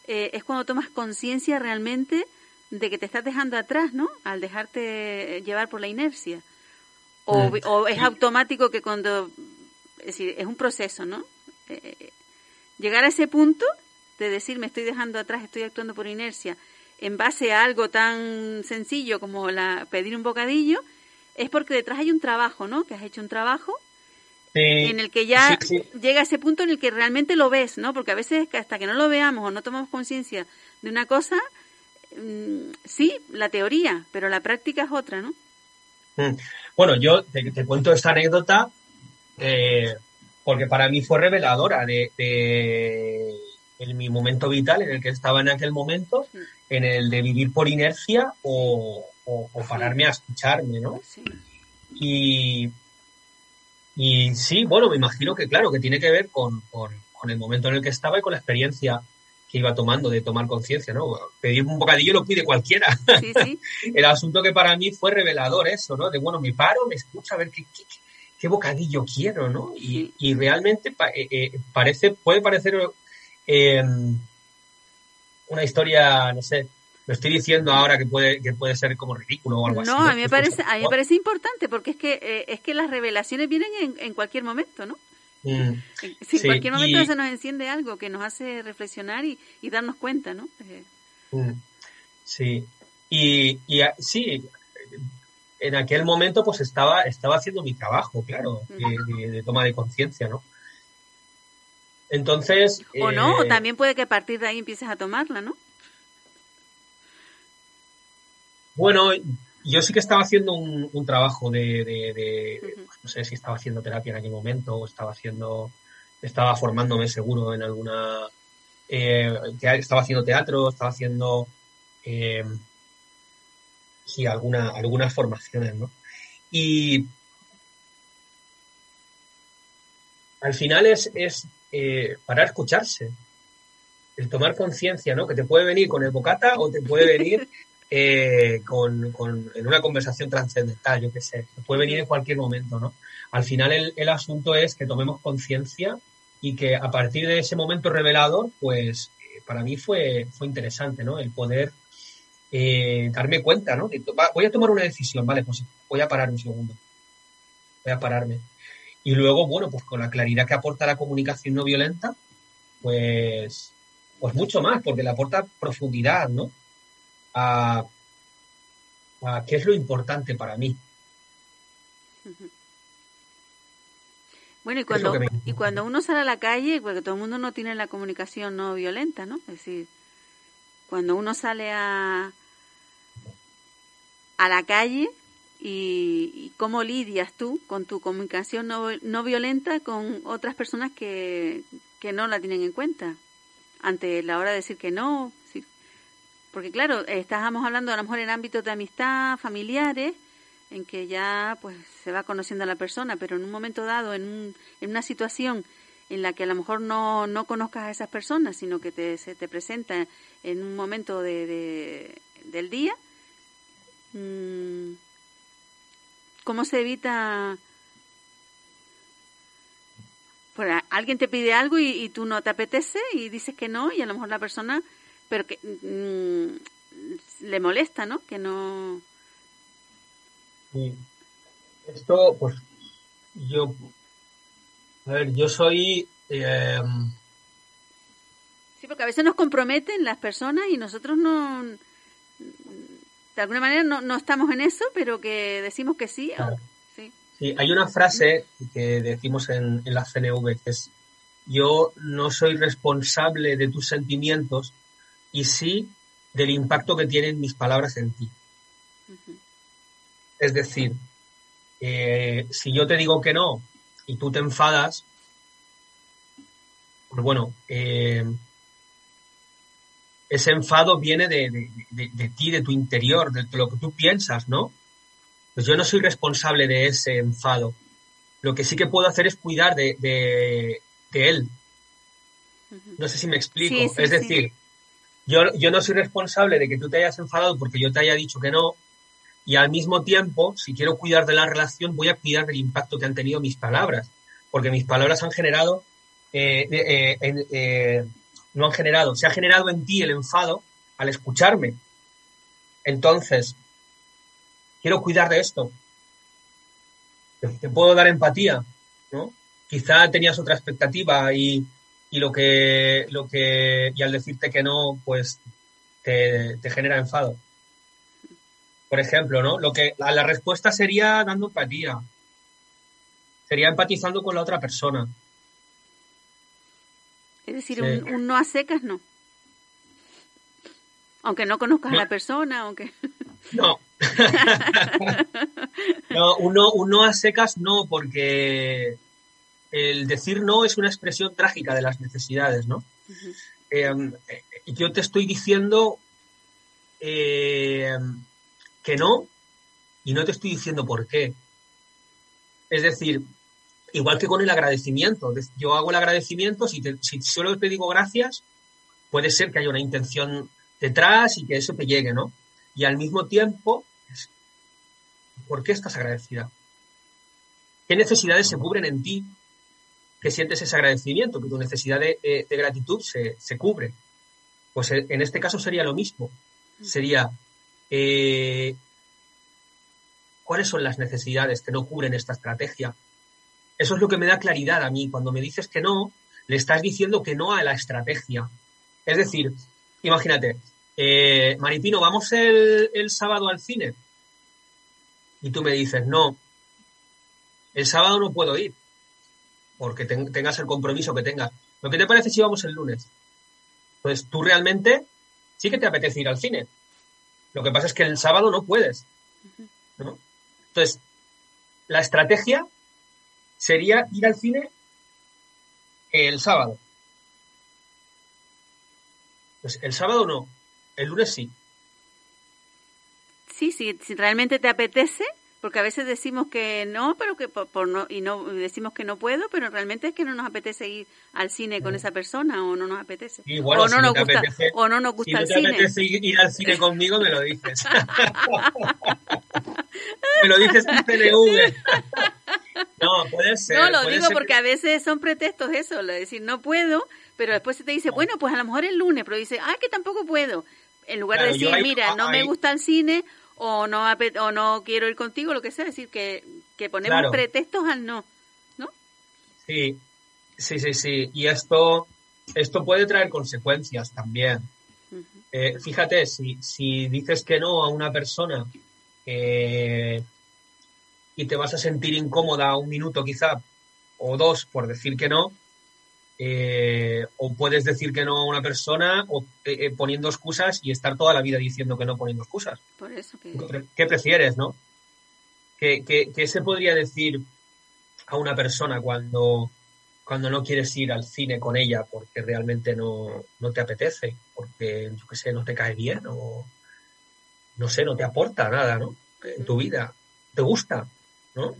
eh, es cuando tomas conciencia realmente de que te estás dejando atrás, ¿no? Al dejarte llevar por la inercia. O, mm. o es automático que cuando, es decir, es un proceso, ¿no? Eh, llegar a ese punto de decir me estoy dejando atrás, estoy actuando por inercia, en base a algo tan sencillo como la pedir un bocadillo, es porque detrás hay un trabajo, ¿no? Que has hecho un trabajo en el que ya sí, sí. llega a ese punto en el que realmente lo ves, ¿no? Porque a veces hasta que no lo veamos o no tomamos conciencia de una cosa, Mm, sí, la teoría, pero la práctica es otra, ¿no? Mm. Bueno, yo te, te cuento esta anécdota eh, porque para mí fue reveladora de, de, en mi momento vital en el que estaba en aquel momento, en el de vivir por inercia o, o, o pararme a escucharme, ¿no? Sí. Y, y sí, bueno, me imagino que claro, que tiene que ver con, con, con el momento en el que estaba y con la experiencia que iba tomando de tomar conciencia, ¿no? Pedir un bocadillo lo pide cualquiera. Sí, sí. El asunto que para mí fue revelador eso, ¿no? De, bueno, me paro, me escucho a ver qué, qué, qué bocadillo quiero, ¿no? Y, y realmente pa eh, eh, parece, puede parecer eh, una historia, no sé, lo estoy diciendo ahora que puede que puede ser como ridículo o algo no, así. No, a mí me parece, a mí me parece importante porque es que eh, es que las revelaciones vienen en, en cualquier momento, ¿no? Mm, si sí, en cualquier momento y, se nos enciende algo que nos hace reflexionar y, y darnos cuenta, ¿no? Eh. Mm, sí, y, y, sí, en aquel momento pues estaba, estaba haciendo mi trabajo, claro, de, de, de toma de conciencia, ¿no? Entonces... O no, o eh, también puede que a partir de ahí empieces a tomarla, ¿no? Bueno, yo sí que estaba haciendo un, un trabajo de, de, de uh -huh. no sé si estaba haciendo terapia en aquel momento o estaba haciendo, estaba formándome seguro en alguna, eh, estaba haciendo teatro, estaba haciendo, eh, sí, alguna, algunas formaciones, ¿no? Y al final es, es eh, para escucharse, el tomar conciencia, ¿no? Que te puede venir con el bocata o te puede venir eh, con, con, en una conversación trascendental, yo qué sé, puede venir en cualquier momento, ¿no? Al final el, el asunto es que tomemos conciencia y que a partir de ese momento revelador, pues eh, para mí fue, fue interesante, ¿no? El poder eh, darme cuenta, ¿no? Voy a tomar una decisión, vale, pues voy a parar un segundo, voy a pararme. Y luego, bueno, pues con la claridad que aporta la comunicación no violenta, pues, pues mucho más, porque le aporta profundidad, ¿no? a, a qué es lo importante para mí. Bueno, y cuando, y cuando uno sale a la calle, porque todo el mundo no tiene la comunicación no violenta, ¿no? Es decir, cuando uno sale a, a la calle y, cómo lidias tú con tu comunicación no, no violenta con otras personas que, que no la tienen en cuenta ante la hora de decir que no. Porque claro, estábamos hablando a lo mejor en ámbitos de amistad, familiares, en que ya pues se va conociendo a la persona, pero en un momento dado, en, un, en una situación en la que a lo mejor no, no conozcas a esas personas, sino que te, se te presenta en un momento de, del día, mm, ¿cómo se evita? Pues alguien te pide algo y, tú no te apetece y dices que no y a lo mejor la persona, pero que mm, le molesta, ¿no? Que no Sí. Esto, pues, yo, a ver, yo soy... Eh, sí, porque a veces nos comprometen las personas y nosotros no, de alguna manera no, no estamos en eso, pero que decimos que sí. sí. sí. hay una frase que decimos en, en la CNV que es, yo no soy responsable de tus sentimientos y sí del impacto que tienen mis palabras en ti. Es decir, eh, si yo te digo que no y tú te enfadas, pues bueno, eh, ese enfado viene de, ti, de tu interior, de, lo que tú piensas, ¿no? Pues yo no soy responsable de ese enfado. Lo que sí que puedo hacer es cuidar de, él. No sé si me explico. es decir, yo, yo no soy responsable de que tú te hayas enfadado porque yo te haya dicho que no, y al mismo tiempo, si quiero cuidar de la relación, voy a cuidar del impacto que han tenido mis palabras, porque mis palabras han generado, eh, eh, eh, no han generado, se ha generado en ti el enfado al escucharme. Entonces, quiero cuidar de esto. Te puedo dar empatía, ¿no? Quizá tenías otra expectativa y, y lo que, lo que, y al decirte que no, pues te, te genera enfado por ejemplo, ¿no? Lo que la, respuesta sería dando empatía. Sería empatizando con la otra persona. Es decir, un, no a secas no. Aunque no conozcas a la persona, aunque. No. no, un no, a secas no, porque el decir no es una expresión trágica de las necesidades, ¿no? Eh, yo te estoy diciendo eh, que no, y no te estoy diciendo por qué. Es decir, igual que con el agradecimiento. Yo hago el agradecimiento, si, si solo te digo gracias, puede ser que haya una intención detrás y que eso te llegue, ¿no? Y al mismo tiempo, ¿por qué estás agradecida? ¿Qué necesidades se cubren en ti que sientes ese agradecimiento, que tu necesidad de, eh, gratitud se, se, cubre? Pues eh, en este caso sería lo mismo. Sería, eh, ¿Cuáles son las necesidades que no cubren esta estrategia? Eso es lo que me da claridad a mí. Cuando me dices que no, le estás diciendo que no a la estrategia. Es decir, imagínate, eh, Maripino, ¿vamos el, sábado al cine? Y tú me dices, no, el sábado no puedo ir, porque tengas el compromiso que tengas. ¿Lo que te parece si vamos el lunes? Pues tú realmente sí que te apetece ir al cine, lo que pasa es que el sábado no puedes. Entonces, la estrategia sería ir al cine el sábado. Pues el sábado no, el lunes sí. Sí, sí, si realmente te apetece, porque a veces decimos que no, pero que por, no y no decimos que no puedo, pero realmente es que no nos apetece ir al cine con esa persona o no nos apetece. o, no nos gusta, o no nos gusta si el cine. apetece ir al cine conmigo, me lo dices. me lo dices en CNV. no, puede ser. No, lo digo porque a veces son pretextos eso, lo de decir no puedo, pero después se te dice, bueno, pues a lo mejor el lunes, pero dice, ah, que tampoco puedo. En lugar de decir, mira, no me gusta el cine o no, o no quiero ir contigo, lo que sea, es decir, que, que ponemos pretextos al no, ¿no? Sí, sí, sí, sí. Y esto, esto puede traer consecuencias también. Eh, fíjate, si, si dices que no a una persona eh, y te vas a sentir incómoda un minuto quizá o dos por decir que no, eh, o puedes decir que no a una persona o eh, eh, poniendo excusas y estar toda la vida diciendo que no poniendo excusas. Por eso que... ¿Qué prefieres, no? ¿Qué, qué, qué se podría decir a una persona cuando, cuando no quieres ir al cine con ella porque realmente no, no te apetece, porque, yo qué sé, no te cae bien o no sé, no te aporta nada, ¿no? En tu vida. ¿Te gusta? ¿No?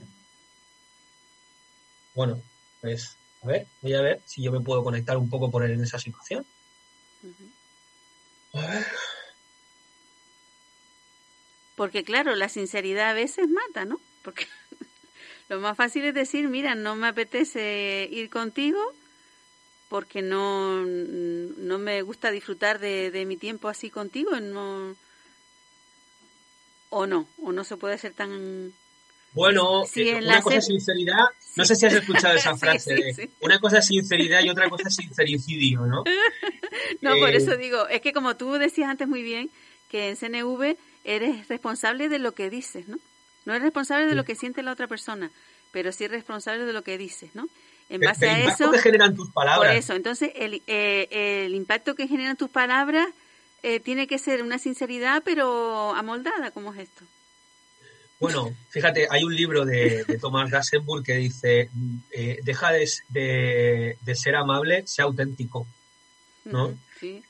Bueno, pues a ver, voy a ver si yo me puedo conectar un poco por él en esa situación. A ver. Porque claro, la sinceridad a veces mata, ¿no? Porque lo más fácil es decir, mira, no me apetece ir contigo porque no, no me gusta disfrutar de, de mi tiempo así contigo, no, o no, o no se puede ser tan... Bueno, eh, una cosa es sinceridad, no sé si has escuchado esa frase, de una cosa es sinceridad y otra cosa es sincericidio, ¿no? no, por eso eh, digo, es que como tú decías antes muy bien, que en CNV eres responsable de lo que dices, ¿no? No eres responsable de lo que siente la otra persona, pero sí responsable de lo que dices, ¿no? En base a eso... que generan tus palabras. Por eso, entonces el, eh, el impacto que generan tus palabras eh, tiene que ser una sinceridad, pero amoldada, ¿cómo es esto? Bueno, fíjate, hay un libro de, de Thomas Gassenburg que dice, eh, deja de, ser amable, sea auténtico, ¿no?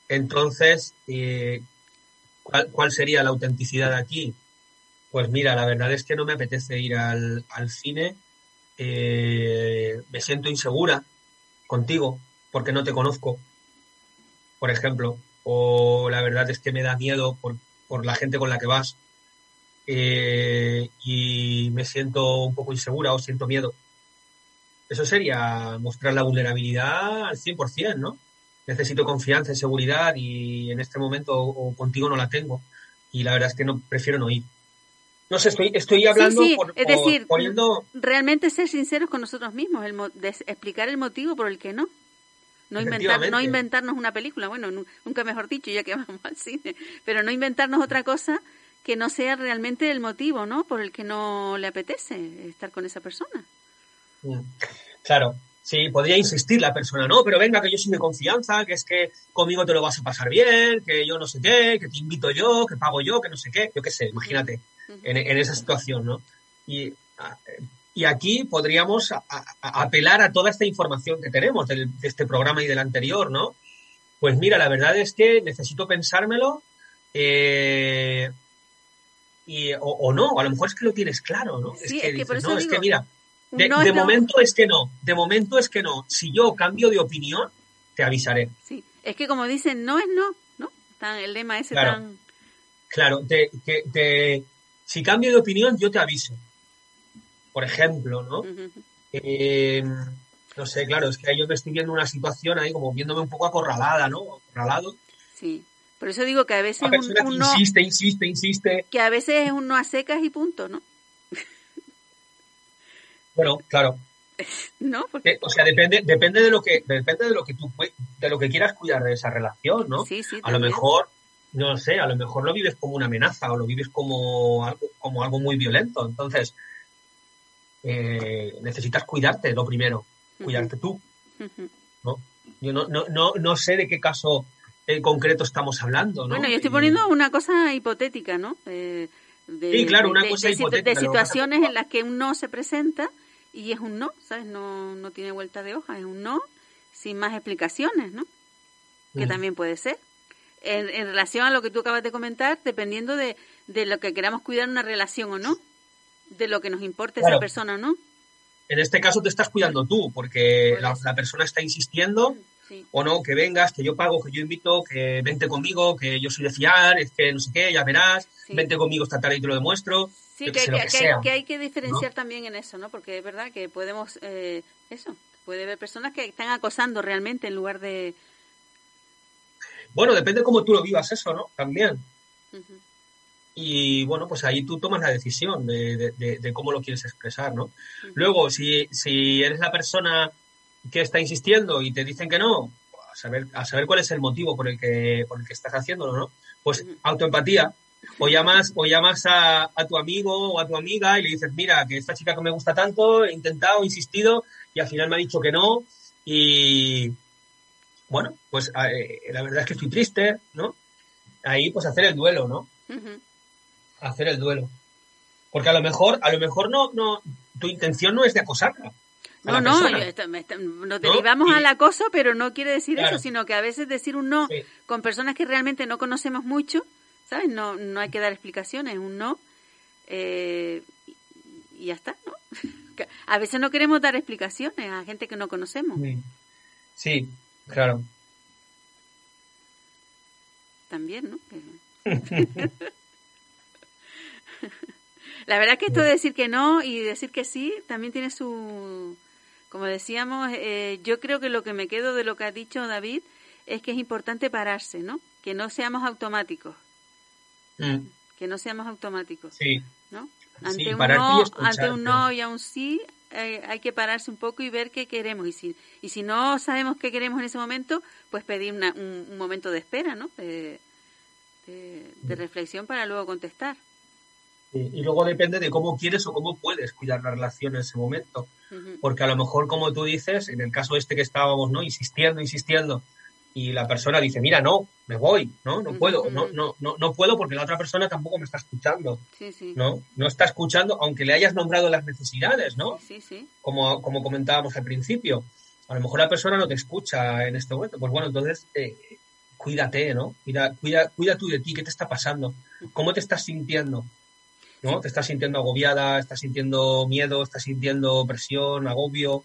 Entonces, eh, ¿cuál, sería la autenticidad aquí? Pues mira, la verdad es que no me apetece ir al, al cine, me siento insegura contigo porque no te conozco, por ejemplo, o la verdad es que me da miedo por, por la gente con la que vas eh, y me siento un poco insegura o siento miedo. Eso sería mostrar la vulnerabilidad al 100%, ¿no? Necesito confianza y seguridad y en este momento o contigo no la tengo y la verdad es que no prefiero no ir. No sé, estoy, estoy hablando por, es decir, poniendo... realmente ser sinceros con nosotros mismos, el, explicar el motivo por el que no. No, inventar, no inventarnos una película, bueno, nunca mejor dicho, ya que vamos al cine, pero no inventarnos otra cosa que no sea realmente el motivo, ¿no? Por el que no le apetece estar con esa persona. Claro, sí, podría insistir la persona, no, pero venga, que yo soy de confianza, que es que conmigo te lo vas a pasar bien, que yo no sé qué, que te invito yo, que pago yo, que no sé qué, yo qué sé, imagínate, en, en esa situación, ¿no? Y y aquí podríamos apelar a toda esta información que tenemos de este programa y del anterior, ¿no? Pues mira, la verdad es que necesito pensármelo eh, y, o, no, a lo mejor es que lo tienes claro, ¿no? es que, no, es que mira, de, momento es que no, de momento es que no. Si yo cambio de opinión, te avisaré. Sí, es que como dicen, no es no, ¿no? el lema ese claro, tan... Claro, te, si cambio de opinión, yo te aviso por ejemplo, ¿no? Eh, no sé, claro, es que yo me estoy viendo una situación ahí como viéndome un poco acorralada, ¿no? Acorralado. Sí. Por eso digo que a veces un, un no, insiste, insiste, insiste. Que a veces es un no a secas y punto, ¿no? Bueno, claro. ¿No? Porque... o sea, depende, depende de lo que, depende de lo que tú de lo que quieras cuidar de esa relación, ¿no? Sí, sí, a lo mejor, no sé, a lo mejor lo vives como una amenaza o lo vives como algo, como algo muy violento. Entonces, eh, necesitas cuidarte lo primero, cuidarte tú. ¿no? Yo no, no, no, no sé de qué caso en concreto estamos hablando. Bueno, yo estoy poniendo una cosa hipotética, ¿no? de, sí, claro, una cosa hipotética. De situaciones en las que un no se presenta y es un no, ¿sabes? No, no tiene vuelta de hoja, es un no sin más explicaciones, ¿no? Que también puede ser. En, en, relación a lo que tú acabas de comentar, dependiendo de, de lo que queramos cuidar una relación o no de lo que nos importa esa persona, ¿no? En este caso te estás cuidando tú, porque la, persona está insistiendo, o no, que vengas, que yo pago, que yo invito, que vente conmigo, que yo soy de fiar, es que no sé qué, ya verás, vente conmigo esta tarde y te lo demuestro. Sí, que, que, hay, que diferenciar también en eso, ¿no? Porque es verdad que podemos, eh, eso, puede haber personas que están acosando realmente en lugar de... Bueno, depende cómo tú lo vivas eso, ¿no? También. Y bueno, pues ahí tú tomas la decisión de, de, cómo lo quieres expresar, ¿no? Luego, si, si eres la persona que está insistiendo y te dicen que no, a saber, a saber cuál es el motivo por el que, por el que estás haciéndolo, ¿no? Pues autoempatía, O llamas, o llamas a, a, tu amigo o a tu amiga y le dices, mira, que esta chica que me gusta tanto, he intentado, he insistido y al final me ha dicho que no. Y bueno, pues eh, la verdad es que estoy triste, ¿no? Ahí pues hacer el duelo, ¿no? Hacer el duelo. Porque a lo mejor, a lo mejor no, no, tu intención no es de acosarla. No, no, nos derivamos al acoso, pero no quiere decir eso, sino que a veces decir un no con personas que realmente no conocemos mucho, ¿sabes? No, no hay que dar explicaciones, un no, eh, y ya está, ¿no? A veces no queremos dar explicaciones a gente que no conocemos. Sí, claro. También, ¿no? La verdad que esto de decir que no y decir que sí también tiene su, como decíamos, eh, yo creo que lo que me quedo de lo que ha dicho David es que es importante pararse, ¿no? Que no seamos automáticos. Mm. Que no seamos automáticos. Sí. ¿no? Ante, un, no, ante un no y a un sí eh, hay que pararse un poco y ver qué queremos. Y si, y si no sabemos qué queremos en ese momento, pues pedir un, momento de espera, ¿no? De, de, reflexión para luego contestar. Y luego depende de cómo quieres o cómo puedes cuidar la relación en ese momento. Porque a lo mejor, como tú dices, en el caso este que estábamos, ¿no? Insistiendo, insistiendo, y la persona dice, mira, no, me voy, ¿no? No puedo, no, no, no, no puedo porque la otra persona tampoco me está escuchando, ¿no? No está escuchando, aunque le hayas nombrado las necesidades, ¿no? Como, como comentábamos al principio. A lo mejor la persona no te escucha en este momento. Pues bueno, entonces eh, cuídate, ¿no? Cuida, cuida, cuida tú de ti, ¿qué te está pasando? ¿Cómo te estás sintiendo? ¿No? ¿Te estás sintiendo agobiada? ¿Estás sintiendo miedo? ¿Estás sintiendo presión, agobio?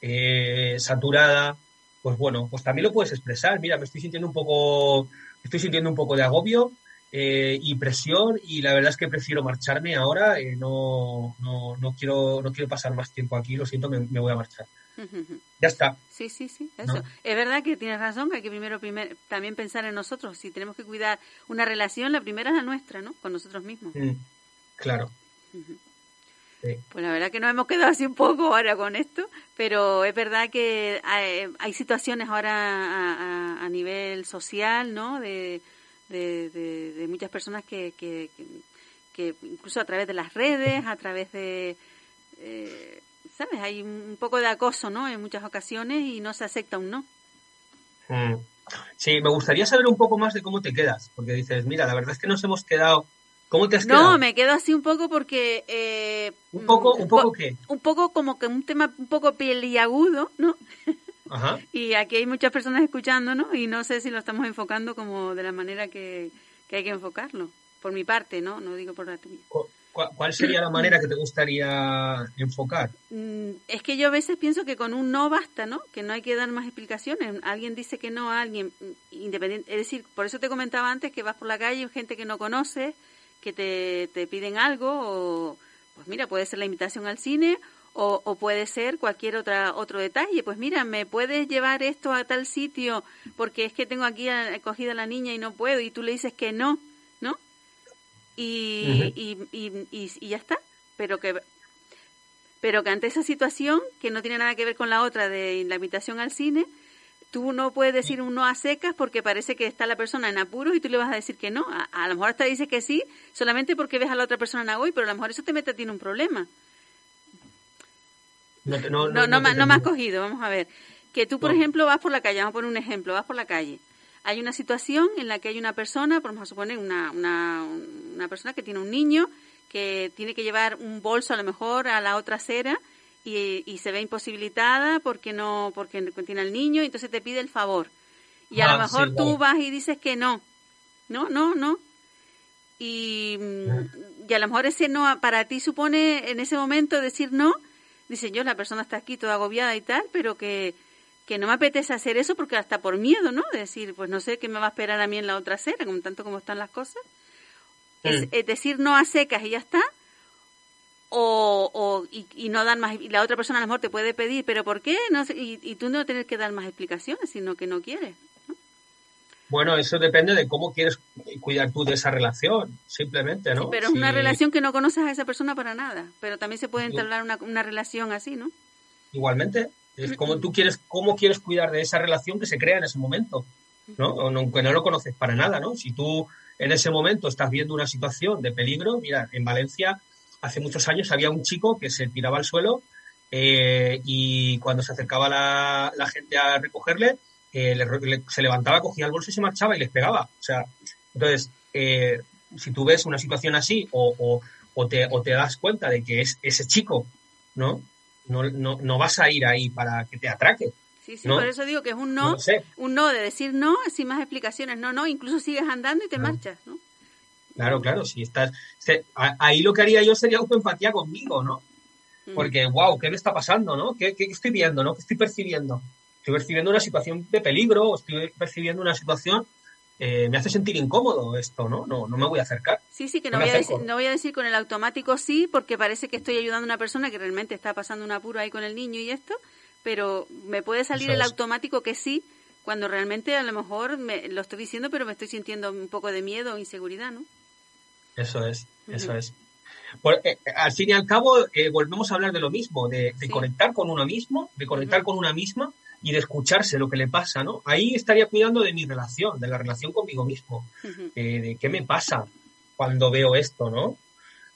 Eh, saturada? pues bueno, pues también lo puedes expresar. Mira, me estoy sintiendo un poco, estoy sintiendo un poco de agobio eh, y presión y la verdad es que prefiero marcharme ahora. Eh, no, no, no, quiero, no quiero pasar más tiempo aquí. Lo siento, me, voy a marchar. Ya está. Sí, sí, sí. Eso. Es verdad que tienes razón, que hay que primero también pensar en nosotros. Si tenemos que cuidar una relación, la primera es la nuestra, ¿no? Con nosotros mismos. Mm, claro. Pues la verdad que nos hemos quedado así un poco ahora con esto, pero es verdad que hay, situaciones ahora a, nivel social, ¿no? De, de, muchas personas que, que, que, incluso a través de las redes, a través de, eh, ¿sabes? Hay un poco de acoso, ¿no? En muchas ocasiones y no se acepta un no. Mm. Sí, me gustaría saber un poco más de cómo te quedas, porque dices, mira, la verdad es que nos hemos quedado ¿Cómo te has quedado? No, me quedo así un poco porque... Eh, ¿Un poco, un poco qué? Un poco como que un tema un poco peliagudo, ¿no? Ajá. y aquí hay muchas personas escuchando, ¿no? Y no sé si lo estamos enfocando como de la manera que, hay que enfocarlo. Por mi parte, ¿no? No digo por la tuya. ¿Cuál sería la manera que te gustaría enfocar? Mm, es que yo a veces pienso que con un no basta, ¿no? Que no hay que dar más explicaciones. Alguien dice que no a alguien, mm, independiente. Es decir, por eso te comentaba antes que vas por la calle y gente que no conoces que te, te piden algo, o pues mira, puede ser la invitación al cine, o, o, puede ser cualquier otra otro detalle. Pues mira, me puedes llevar esto a tal sitio porque es que tengo aquí acogida a la niña y no puedo y tú le dices que no, ¿no? Y, y, y, y, ya está. Pero que pero que ante esa situación que no tiene nada que ver con la otra de la invitación al cine, tú no puedes decir un no a secas porque parece que está la persona en apuros y tú le vas a decir que no. A, lo mejor hasta dices que sí solamente porque ves a la otra persona en agua, pero a lo mejor eso te mete a ti en un problema. No, no, no, no, no me has cogido, vamos a ver. Que tú, por ejemplo, vas por la calle, vamos a poner un ejemplo, vas por la calle. Hay una situación en la que hay una persona, por vamos a suponer una, una, una persona que tiene un niño que tiene que llevar un bolso a lo mejor a la otra acera y, se ve imposibilitada porque no porque tiene al niño y entonces te pide el favor. Y a lo ah, mejor tú vas y dices que no. No no no. Y, y, a lo mejor ese no para ti supone en ese momento decir no. Dice yo la persona está aquí toda agobiada y tal pero que que no me apetece hacer eso porque hasta por miedo no decir pues no sé qué me va a esperar a mí en la otra acera como tanto como están las cosas es, es decir no a secas y ya está o, o y, no dan más y la otra persona a lo mejor te puede pedir pero por qué no y, y tú no tienes que dar más explicaciones sino que no quieres bueno eso depende de cómo quieres cuidar tú de esa relación simplemente no pero es una relación que no conoces a esa persona para nada pero también se puede entablar una, una relación así no igualmente es como tú quieres cómo quieres cuidar de esa relación que se crea en ese momento ¿no? O no, no lo conoces para nada, ¿no? Si tú en ese momento estás viendo una situación de peligro, mira, en Valencia hace muchos años había un chico que se tiraba al suelo eh, y cuando se acercaba la, gente a recogerle, eh, se levantaba, cogía el bolso y se marchaba y les pegaba. O sea, entonces, eh, si tú ves una situación así o, o, te, o te das cuenta de que es ese chico, ¿no? No, no, no vas a ir ahí para que te atraque. Sí, sí, por eso digo que es un no, un no de decir no sin más explicaciones. No, no, incluso sigues andando y te marchas, ¿no? Claro, claro, si estás... ahí lo que haría yo sería autoempatía conmigo, ¿no? Mm. Porque, wow, ¿qué me está pasando, no? ¿Qué, ¿Qué, estoy viendo, no? ¿Qué estoy percibiendo? Estoy percibiendo una situación de peligro, o estoy percibiendo una situación eh, me hace sentir incómodo esto, ¿no? No, no me voy a acercar. Sí, sí, que no, voy a, decir, no voy a decir con el automático sí, porque parece que estoy ayudando a una persona que realmente está pasando un apuro ahí con el niño y esto, pero me puede salir el automático que sí, cuando realmente a lo mejor me, lo estoy diciendo, pero me estoy sintiendo un poco de miedo o inseguridad, ¿no? Eso es, eso es. Eh, al fin y al cabo, eh, volvemos a hablar de lo mismo, de, conectar con uno mismo, de conectar con una misma y de escucharse lo que le pasa, ¿no? Ahí estaría cuidando de mi relación, de la relación conmigo mismo, eh, de qué me pasa cuando veo esto, ¿no?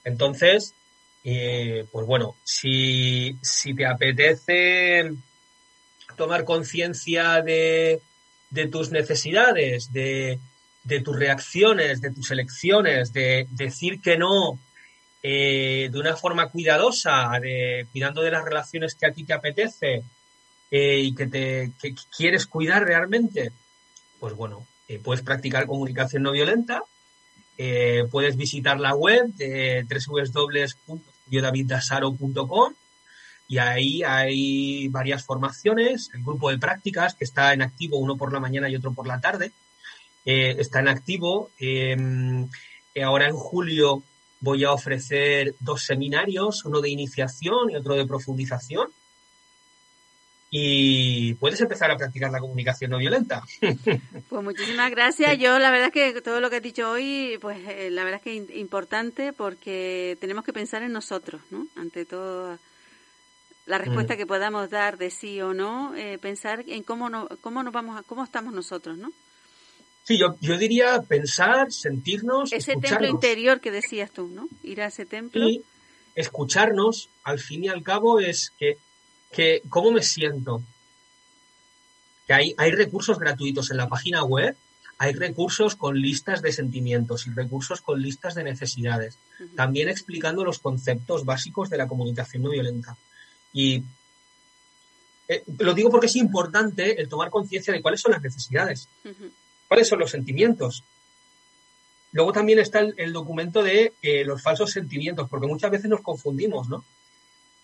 Entonces, pues bueno, si, si te apetece tomar conciencia de, de tus necesidades, de, de tus reacciones, de tus elecciones, de decir que no eh, de una forma cuidadosa, de, cuidando de las relaciones que a ti te apetece eh, y que te quieres cuidar realmente, pues bueno, eh, puedes practicar comunicación no violenta, puedes visitar la web de www.yodaviddasaro.com y ahí hay varias formaciones, el grupo de prácticas que está en activo uno por la mañana y otro por la tarde, está en activo. Em, ahora en julio voy a ofrecer dos seminarios, uno de iniciación y otro de profundización. Y puedes empezar a practicar la comunicación no violenta. Pues muchísimas gracias. Yo la verdad es que todo lo que has dicho hoy, pues eh, la verdad es que es importante porque tenemos que pensar en nosotros, ¿no? Ante todo la respuesta mm. que podamos dar de sí o no, eh, pensar en cómo no, cómo nos vamos, a, cómo estamos nosotros, ¿no? Sí, yo, yo diría pensar, sentirnos. Ese templo interior que decías tú, ¿no? Ir a ese templo. Y escucharnos, al fin y al cabo, es que, que ¿cómo me siento? Que hay, hay recursos gratuitos en la página web, hay recursos con listas de sentimientos y recursos con listas de necesidades, también explicando los conceptos básicos de la comunicación no violenta. Y eh, lo digo porque es importante el tomar conciencia de cuáles son las necesidades cuáles son los sentimientos. Luego también está el, documento de eh, los falsos sentimientos, porque muchas veces nos confundimos, ¿no?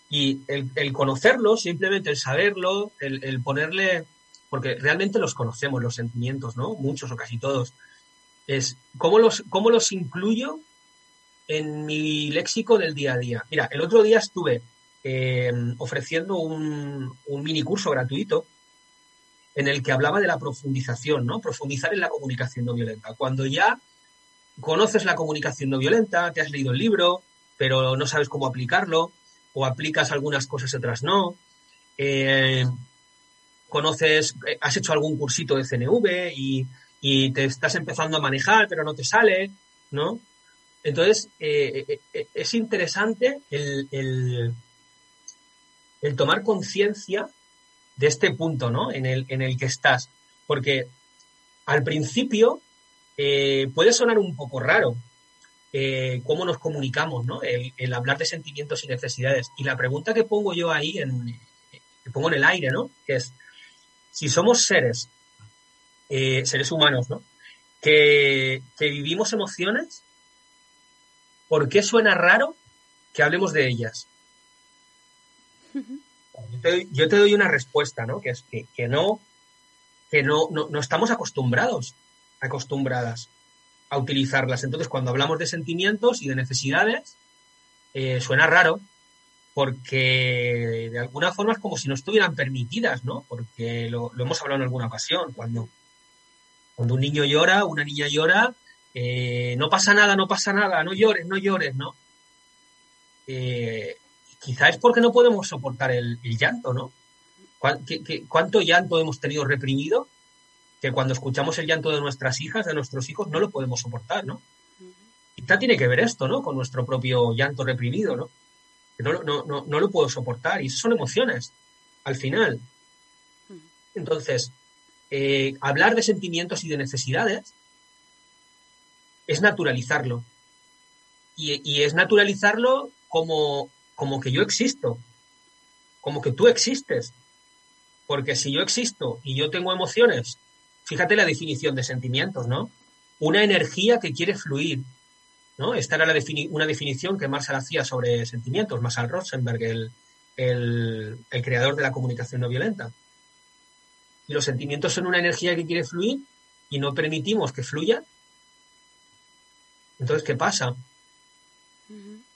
Y el, conocerlo, simplemente el saberlo, el, ponerle, porque realmente los conocemos, los sentimientos, ¿no? Muchos o casi todos. Es cómo los, cómo los incluyo en mi léxico del día a día. Mira, el otro día estuve eh, ofreciendo un, un mini curso gratuito en el que hablaba de la profundización, ¿no? Profundizar en la comunicación no violenta. Cuando ya conoces la comunicación no violenta, te has leído el libro, pero no sabes cómo aplicarlo, o aplicas algunas cosas y otras no. Eh, conoces, eh, has hecho algún cursito de CNV y, te estás empezando a manejar, pero no te sale, ¿no? Entonces, eh, es interesante el, el tomar conciencia de este punto, ¿no? En el, en el que estás. Porque al principio eh, puede sonar un poco raro eh, cómo nos comunicamos, ¿no? El, hablar de sentimientos y necesidades. Y la pregunta que pongo yo ahí, que pongo en el aire, ¿no? Es, si somos seres, eh, seres humanos, ¿no? Que, que vivimos emociones, ¿por qué suena raro que hablemos de ellas? Yo te, doy una respuesta, ¿no? Que es que, no, que no, no, estamos acostumbrados, acostumbradas a utilizarlas. Entonces, cuando hablamos de sentimientos y de necesidades, eh, suena raro, porque de alguna forma es como si no estuvieran permitidas, ¿no? Porque lo, hemos hablado en alguna ocasión, cuando, cuando un niño llora, una niña llora, eh, no pasa nada, no pasa nada, no llores, no llores, ¿no? Eh, quizá es porque no podemos soportar el, llanto, ¿no? ¿Cuánto llanto hemos tenido reprimido? que cuando escuchamos el llanto de nuestras hijas, de nuestros hijos, no lo podemos soportar, ¿no? Quizá tiene que ver esto, ¿no? Con nuestro propio llanto reprimido, ¿no? No, lo puedo soportar y son emociones, al final. Entonces, eh, hablar de sentimientos y de necesidades es naturalizarlo. Y, es naturalizarlo como, como que yo existo, como que tú existes. Porque si yo existo y yo tengo emociones, fíjate la definición de sentimientos, ¿no? Una energía que quiere fluir, ¿no? Esta era la una definición que Marshall hacía sobre sentimientos, Marshall Rosenberg, el, el, el creador de la comunicación no violenta. Y los sentimientos son una energía que quiere fluir y no permitimos que fluya. Entonces, ¿qué pasa?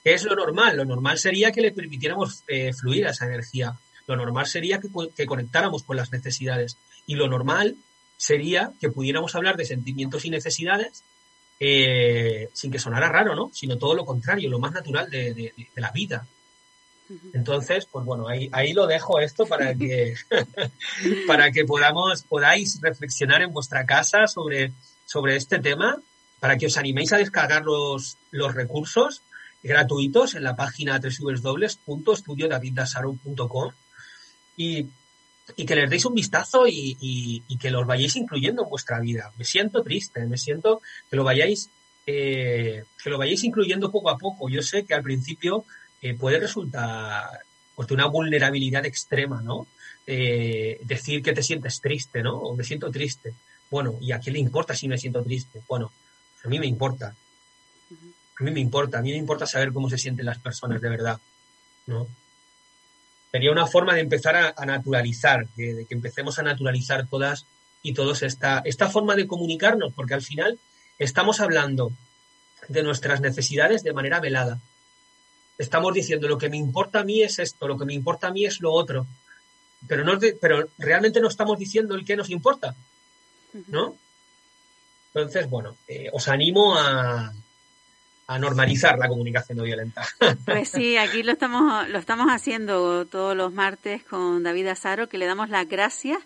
¿Qué es lo normal? Lo normal sería que le permitiéramos eh, fluir a esa energía. Lo normal sería que, que, conectáramos con las necesidades. Y lo normal sería que pudiéramos hablar de sentimientos y necesidades eh, sin que sonara raro, ¿no? Sino todo lo contrario, lo más natural de, de, de la vida. Entonces, pues bueno, ahí, ahí lo dejo esto para que, para que podamos, podáis reflexionar en vuestra casa sobre, sobre este tema, para que os animéis a descargar los, los recursos gratuitos en la página www.estudiodaviddasaru.com y, y que les deis un vistazo y, que los vayáis incluyendo en vuestra vida. Me siento triste, me siento que lo vayáis, eh, que lo vayáis incluyendo poco a poco. Yo sé que al principio eh, puede resultar pues, de una vulnerabilidad extrema, ¿no? Eh, decir que te sientes triste, ¿no? Me siento triste. Bueno, ¿y a quién le importa si me siento triste? Bueno, a mí me importa. A mí me importa. A mí me importa saber cómo se sienten las personas de verdad, ¿no? Sería una forma de empezar a, a naturalizar, de, de, que empecemos a naturalizar todas y todos esta, esta forma de comunicarnos, porque al final estamos hablando de nuestras necesidades de manera velada estamos diciendo lo que me importa a mí es esto, lo que me importa a mí es lo otro. Pero, no, pero realmente no estamos diciendo el que nos importa, ¿no? Entonces, bueno, eh, os animo a, a normalizar la comunicación no violenta. Pues sí, aquí lo estamos, lo estamos haciendo todos los martes con David Azaro, que le damos las gracias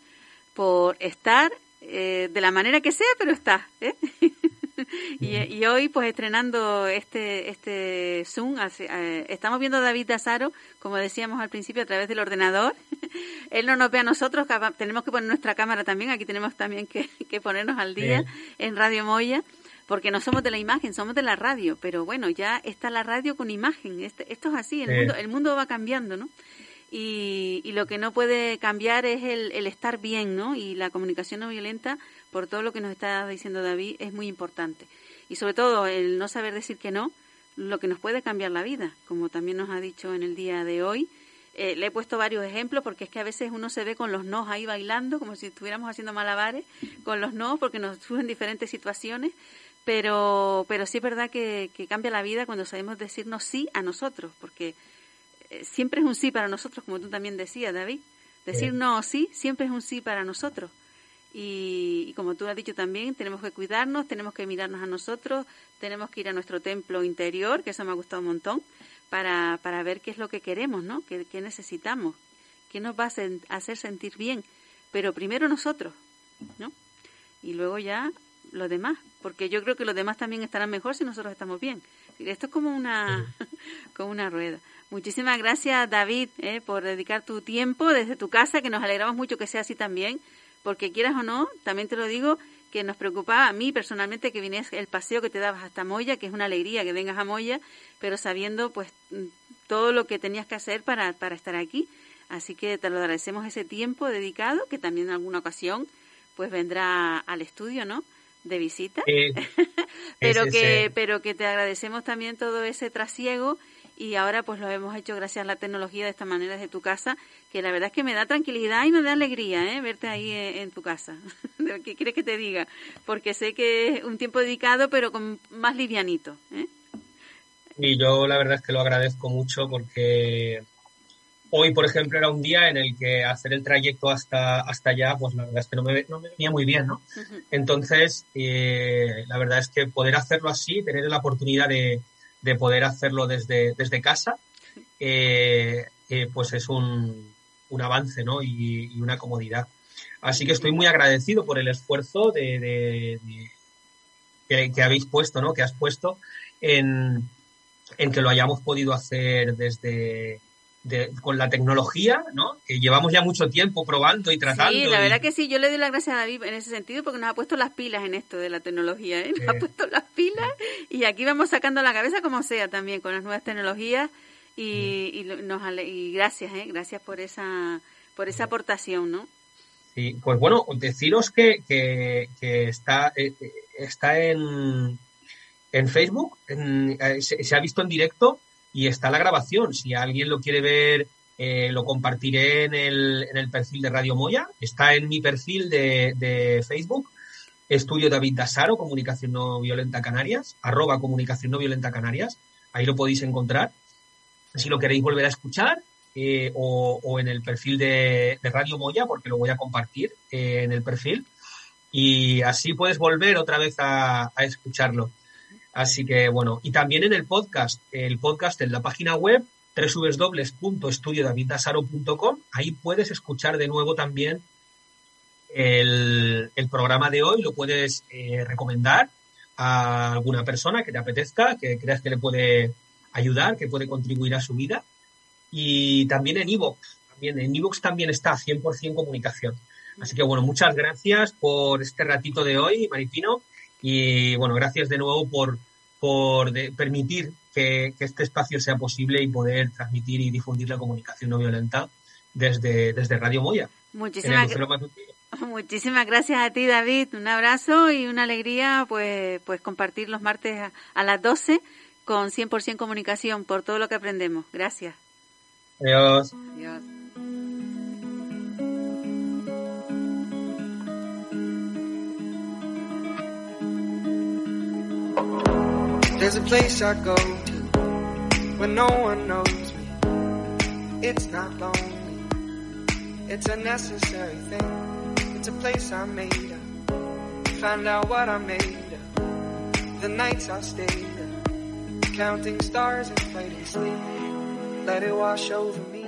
por estar eh, de la manera que sea, pero está. ¿eh? y, y, hoy, pues estrenando este este Zoom, eh, estamos viendo a David Dazaro, como decíamos al principio, a través del ordenador. Él no nos ve a nosotros, tenemos que poner nuestra cámara también, aquí tenemos también que, que ponernos al día en Radio Moya porque no somos de la imagen, somos de la radio, pero bueno, ya está la radio con imagen, este, esto es así, el, sí. mundo, el mundo va cambiando, ¿no? Y, y, lo que no puede cambiar es el, el, estar bien, ¿no? Y la comunicación no violenta, por todo lo que nos está diciendo David, es muy importante. Y sobre todo el no saber decir que no, lo que nos puede cambiar la vida, como también nos ha dicho en el día de hoy. Eh, le he puesto varios ejemplos porque es que a veces uno se ve con los nos ahí bailando, como si estuviéramos haciendo malabares con los nos, porque nos surgen diferentes situaciones, pero, pero sí es verdad que, que cambia la vida cuando sabemos decirnos sí a nosotros, porque eh, siempre es un sí para nosotros, como tú también decías, David. Decir sí. no sí siempre es un sí para nosotros. Y, y, como tú has dicho también, tenemos que cuidarnos, tenemos que mirarnos a nosotros, tenemos que ir a nuestro templo interior, que eso me ha gustado un montón, para, para ver qué es lo que queremos, ¿no? ¿Qué, qué necesitamos? ¿Qué nos va a hacer sentir bien? Pero primero nosotros, ¿no? Y luego ya los demás, porque yo creo que los demás también estarán mejor si nosotros estamos bien. Esto es como una, como una rueda. Muchísimas gracias, David, eh, por dedicar tu tiempo desde tu casa, que nos alegramos mucho que sea así también, porque quieras o no, también te lo digo, que nos preocupaba a mí personalmente que vinies el paseo que te dabas hasta Moya, que es una alegría que vengas a Moya, pero sabiendo pues todo lo que tenías que hacer para, para estar aquí. Así que te lo agradecemos ese tiempo dedicado, que también en alguna ocasión pues vendrá al estudio, ¿no? De visita, eh, pero que pero que te agradecemos también todo ese trasiego y ahora pues lo hemos hecho gracias a la tecnología de esta manera desde tu casa, que la verdad es que me da tranquilidad y me da alegría ¿eh? verte ahí en, en tu casa. ¿Qué quieres que te diga? Porque sé que es un tiempo dedicado, pero con más livianito. ¿eh? Y yo la verdad es que lo agradezco mucho porque hoy, por ejemplo, era un día en el que hacer el trayecto hasta, hasta allá, pues la verdad es que no me, no me venía muy bien, ¿no? Uh -huh. Entonces, eh, la verdad es que poder hacerlo así, tener la oportunidad de, de poder hacerlo desde, desde casa, eh, eh, pues es un, un avance, ¿no? Y, y, una comodidad. Así que estoy muy agradecido por el esfuerzo de, que, habéis puesto, ¿no? Que has puesto en, en que lo hayamos podido hacer desde, con la tecnología, ¿no? Que llevamos ya mucho tiempo probando y tratando. Sí, la verdad que sí, yo le doy las gracias a David en ese sentido porque nos ha puesto las pilas en esto de la tecnología, ¿eh? Nos ha puesto las pilas y aquí vamos sacando la cabeza como sea también con las nuevas tecnologías y, y, nos, y gracias, ¿eh? Gracias por esa, por esa aportación, ¿no? Sí, pues bueno, deciros que, que, está, eh, está en, en Facebook, eh, se, ha visto en directo y está la grabación. Si alguien lo quiere ver, eh, lo compartiré en el, en el perfil de Radio Moya. Está en mi perfil de, Facebook, Estudio David Dasaro, Comunicación No Violenta Canarias, arroba Comunicación No Violenta Canarias. Ahí lo podéis encontrar. Si lo queréis volver a escuchar, eh, o, en el perfil de, Radio Moya, porque lo voy a compartir eh, en el perfil. Y así puedes volver otra vez a, escucharlo. Así que bueno, y también en el podcast, el podcast en la página web www.estudiodavidasaro.com, ahí puedes escuchar de nuevo también el, programa de hoy, lo puedes eh, recomendar a alguna persona que te apetezca, que creas que le puede ayudar, que puede contribuir a su vida y también en Evox. También en Evox también está 100% comunicación. Así que bueno, muchas gracias por este ratito de hoy, Maripino. Y bueno, gracias de nuevo por, por permitir que, este espacio sea posible y poder transmitir y difundir la comunicación no violenta desde, desde Radio Moya. Muchísimas, muchísimas gracias a ti, David. Un abrazo y una alegría pues, pues compartir los martes a, a las 12 con 100% comunicación por todo lo que aprendemos. Gracias. Adiós. Adiós. There's a place I go to when no one knows me. It's not lonely. It's a necessary thing. It's a place I made up. Find out what I made of. The nights I stayed up. Counting stars and fighting sleep let it wash over me.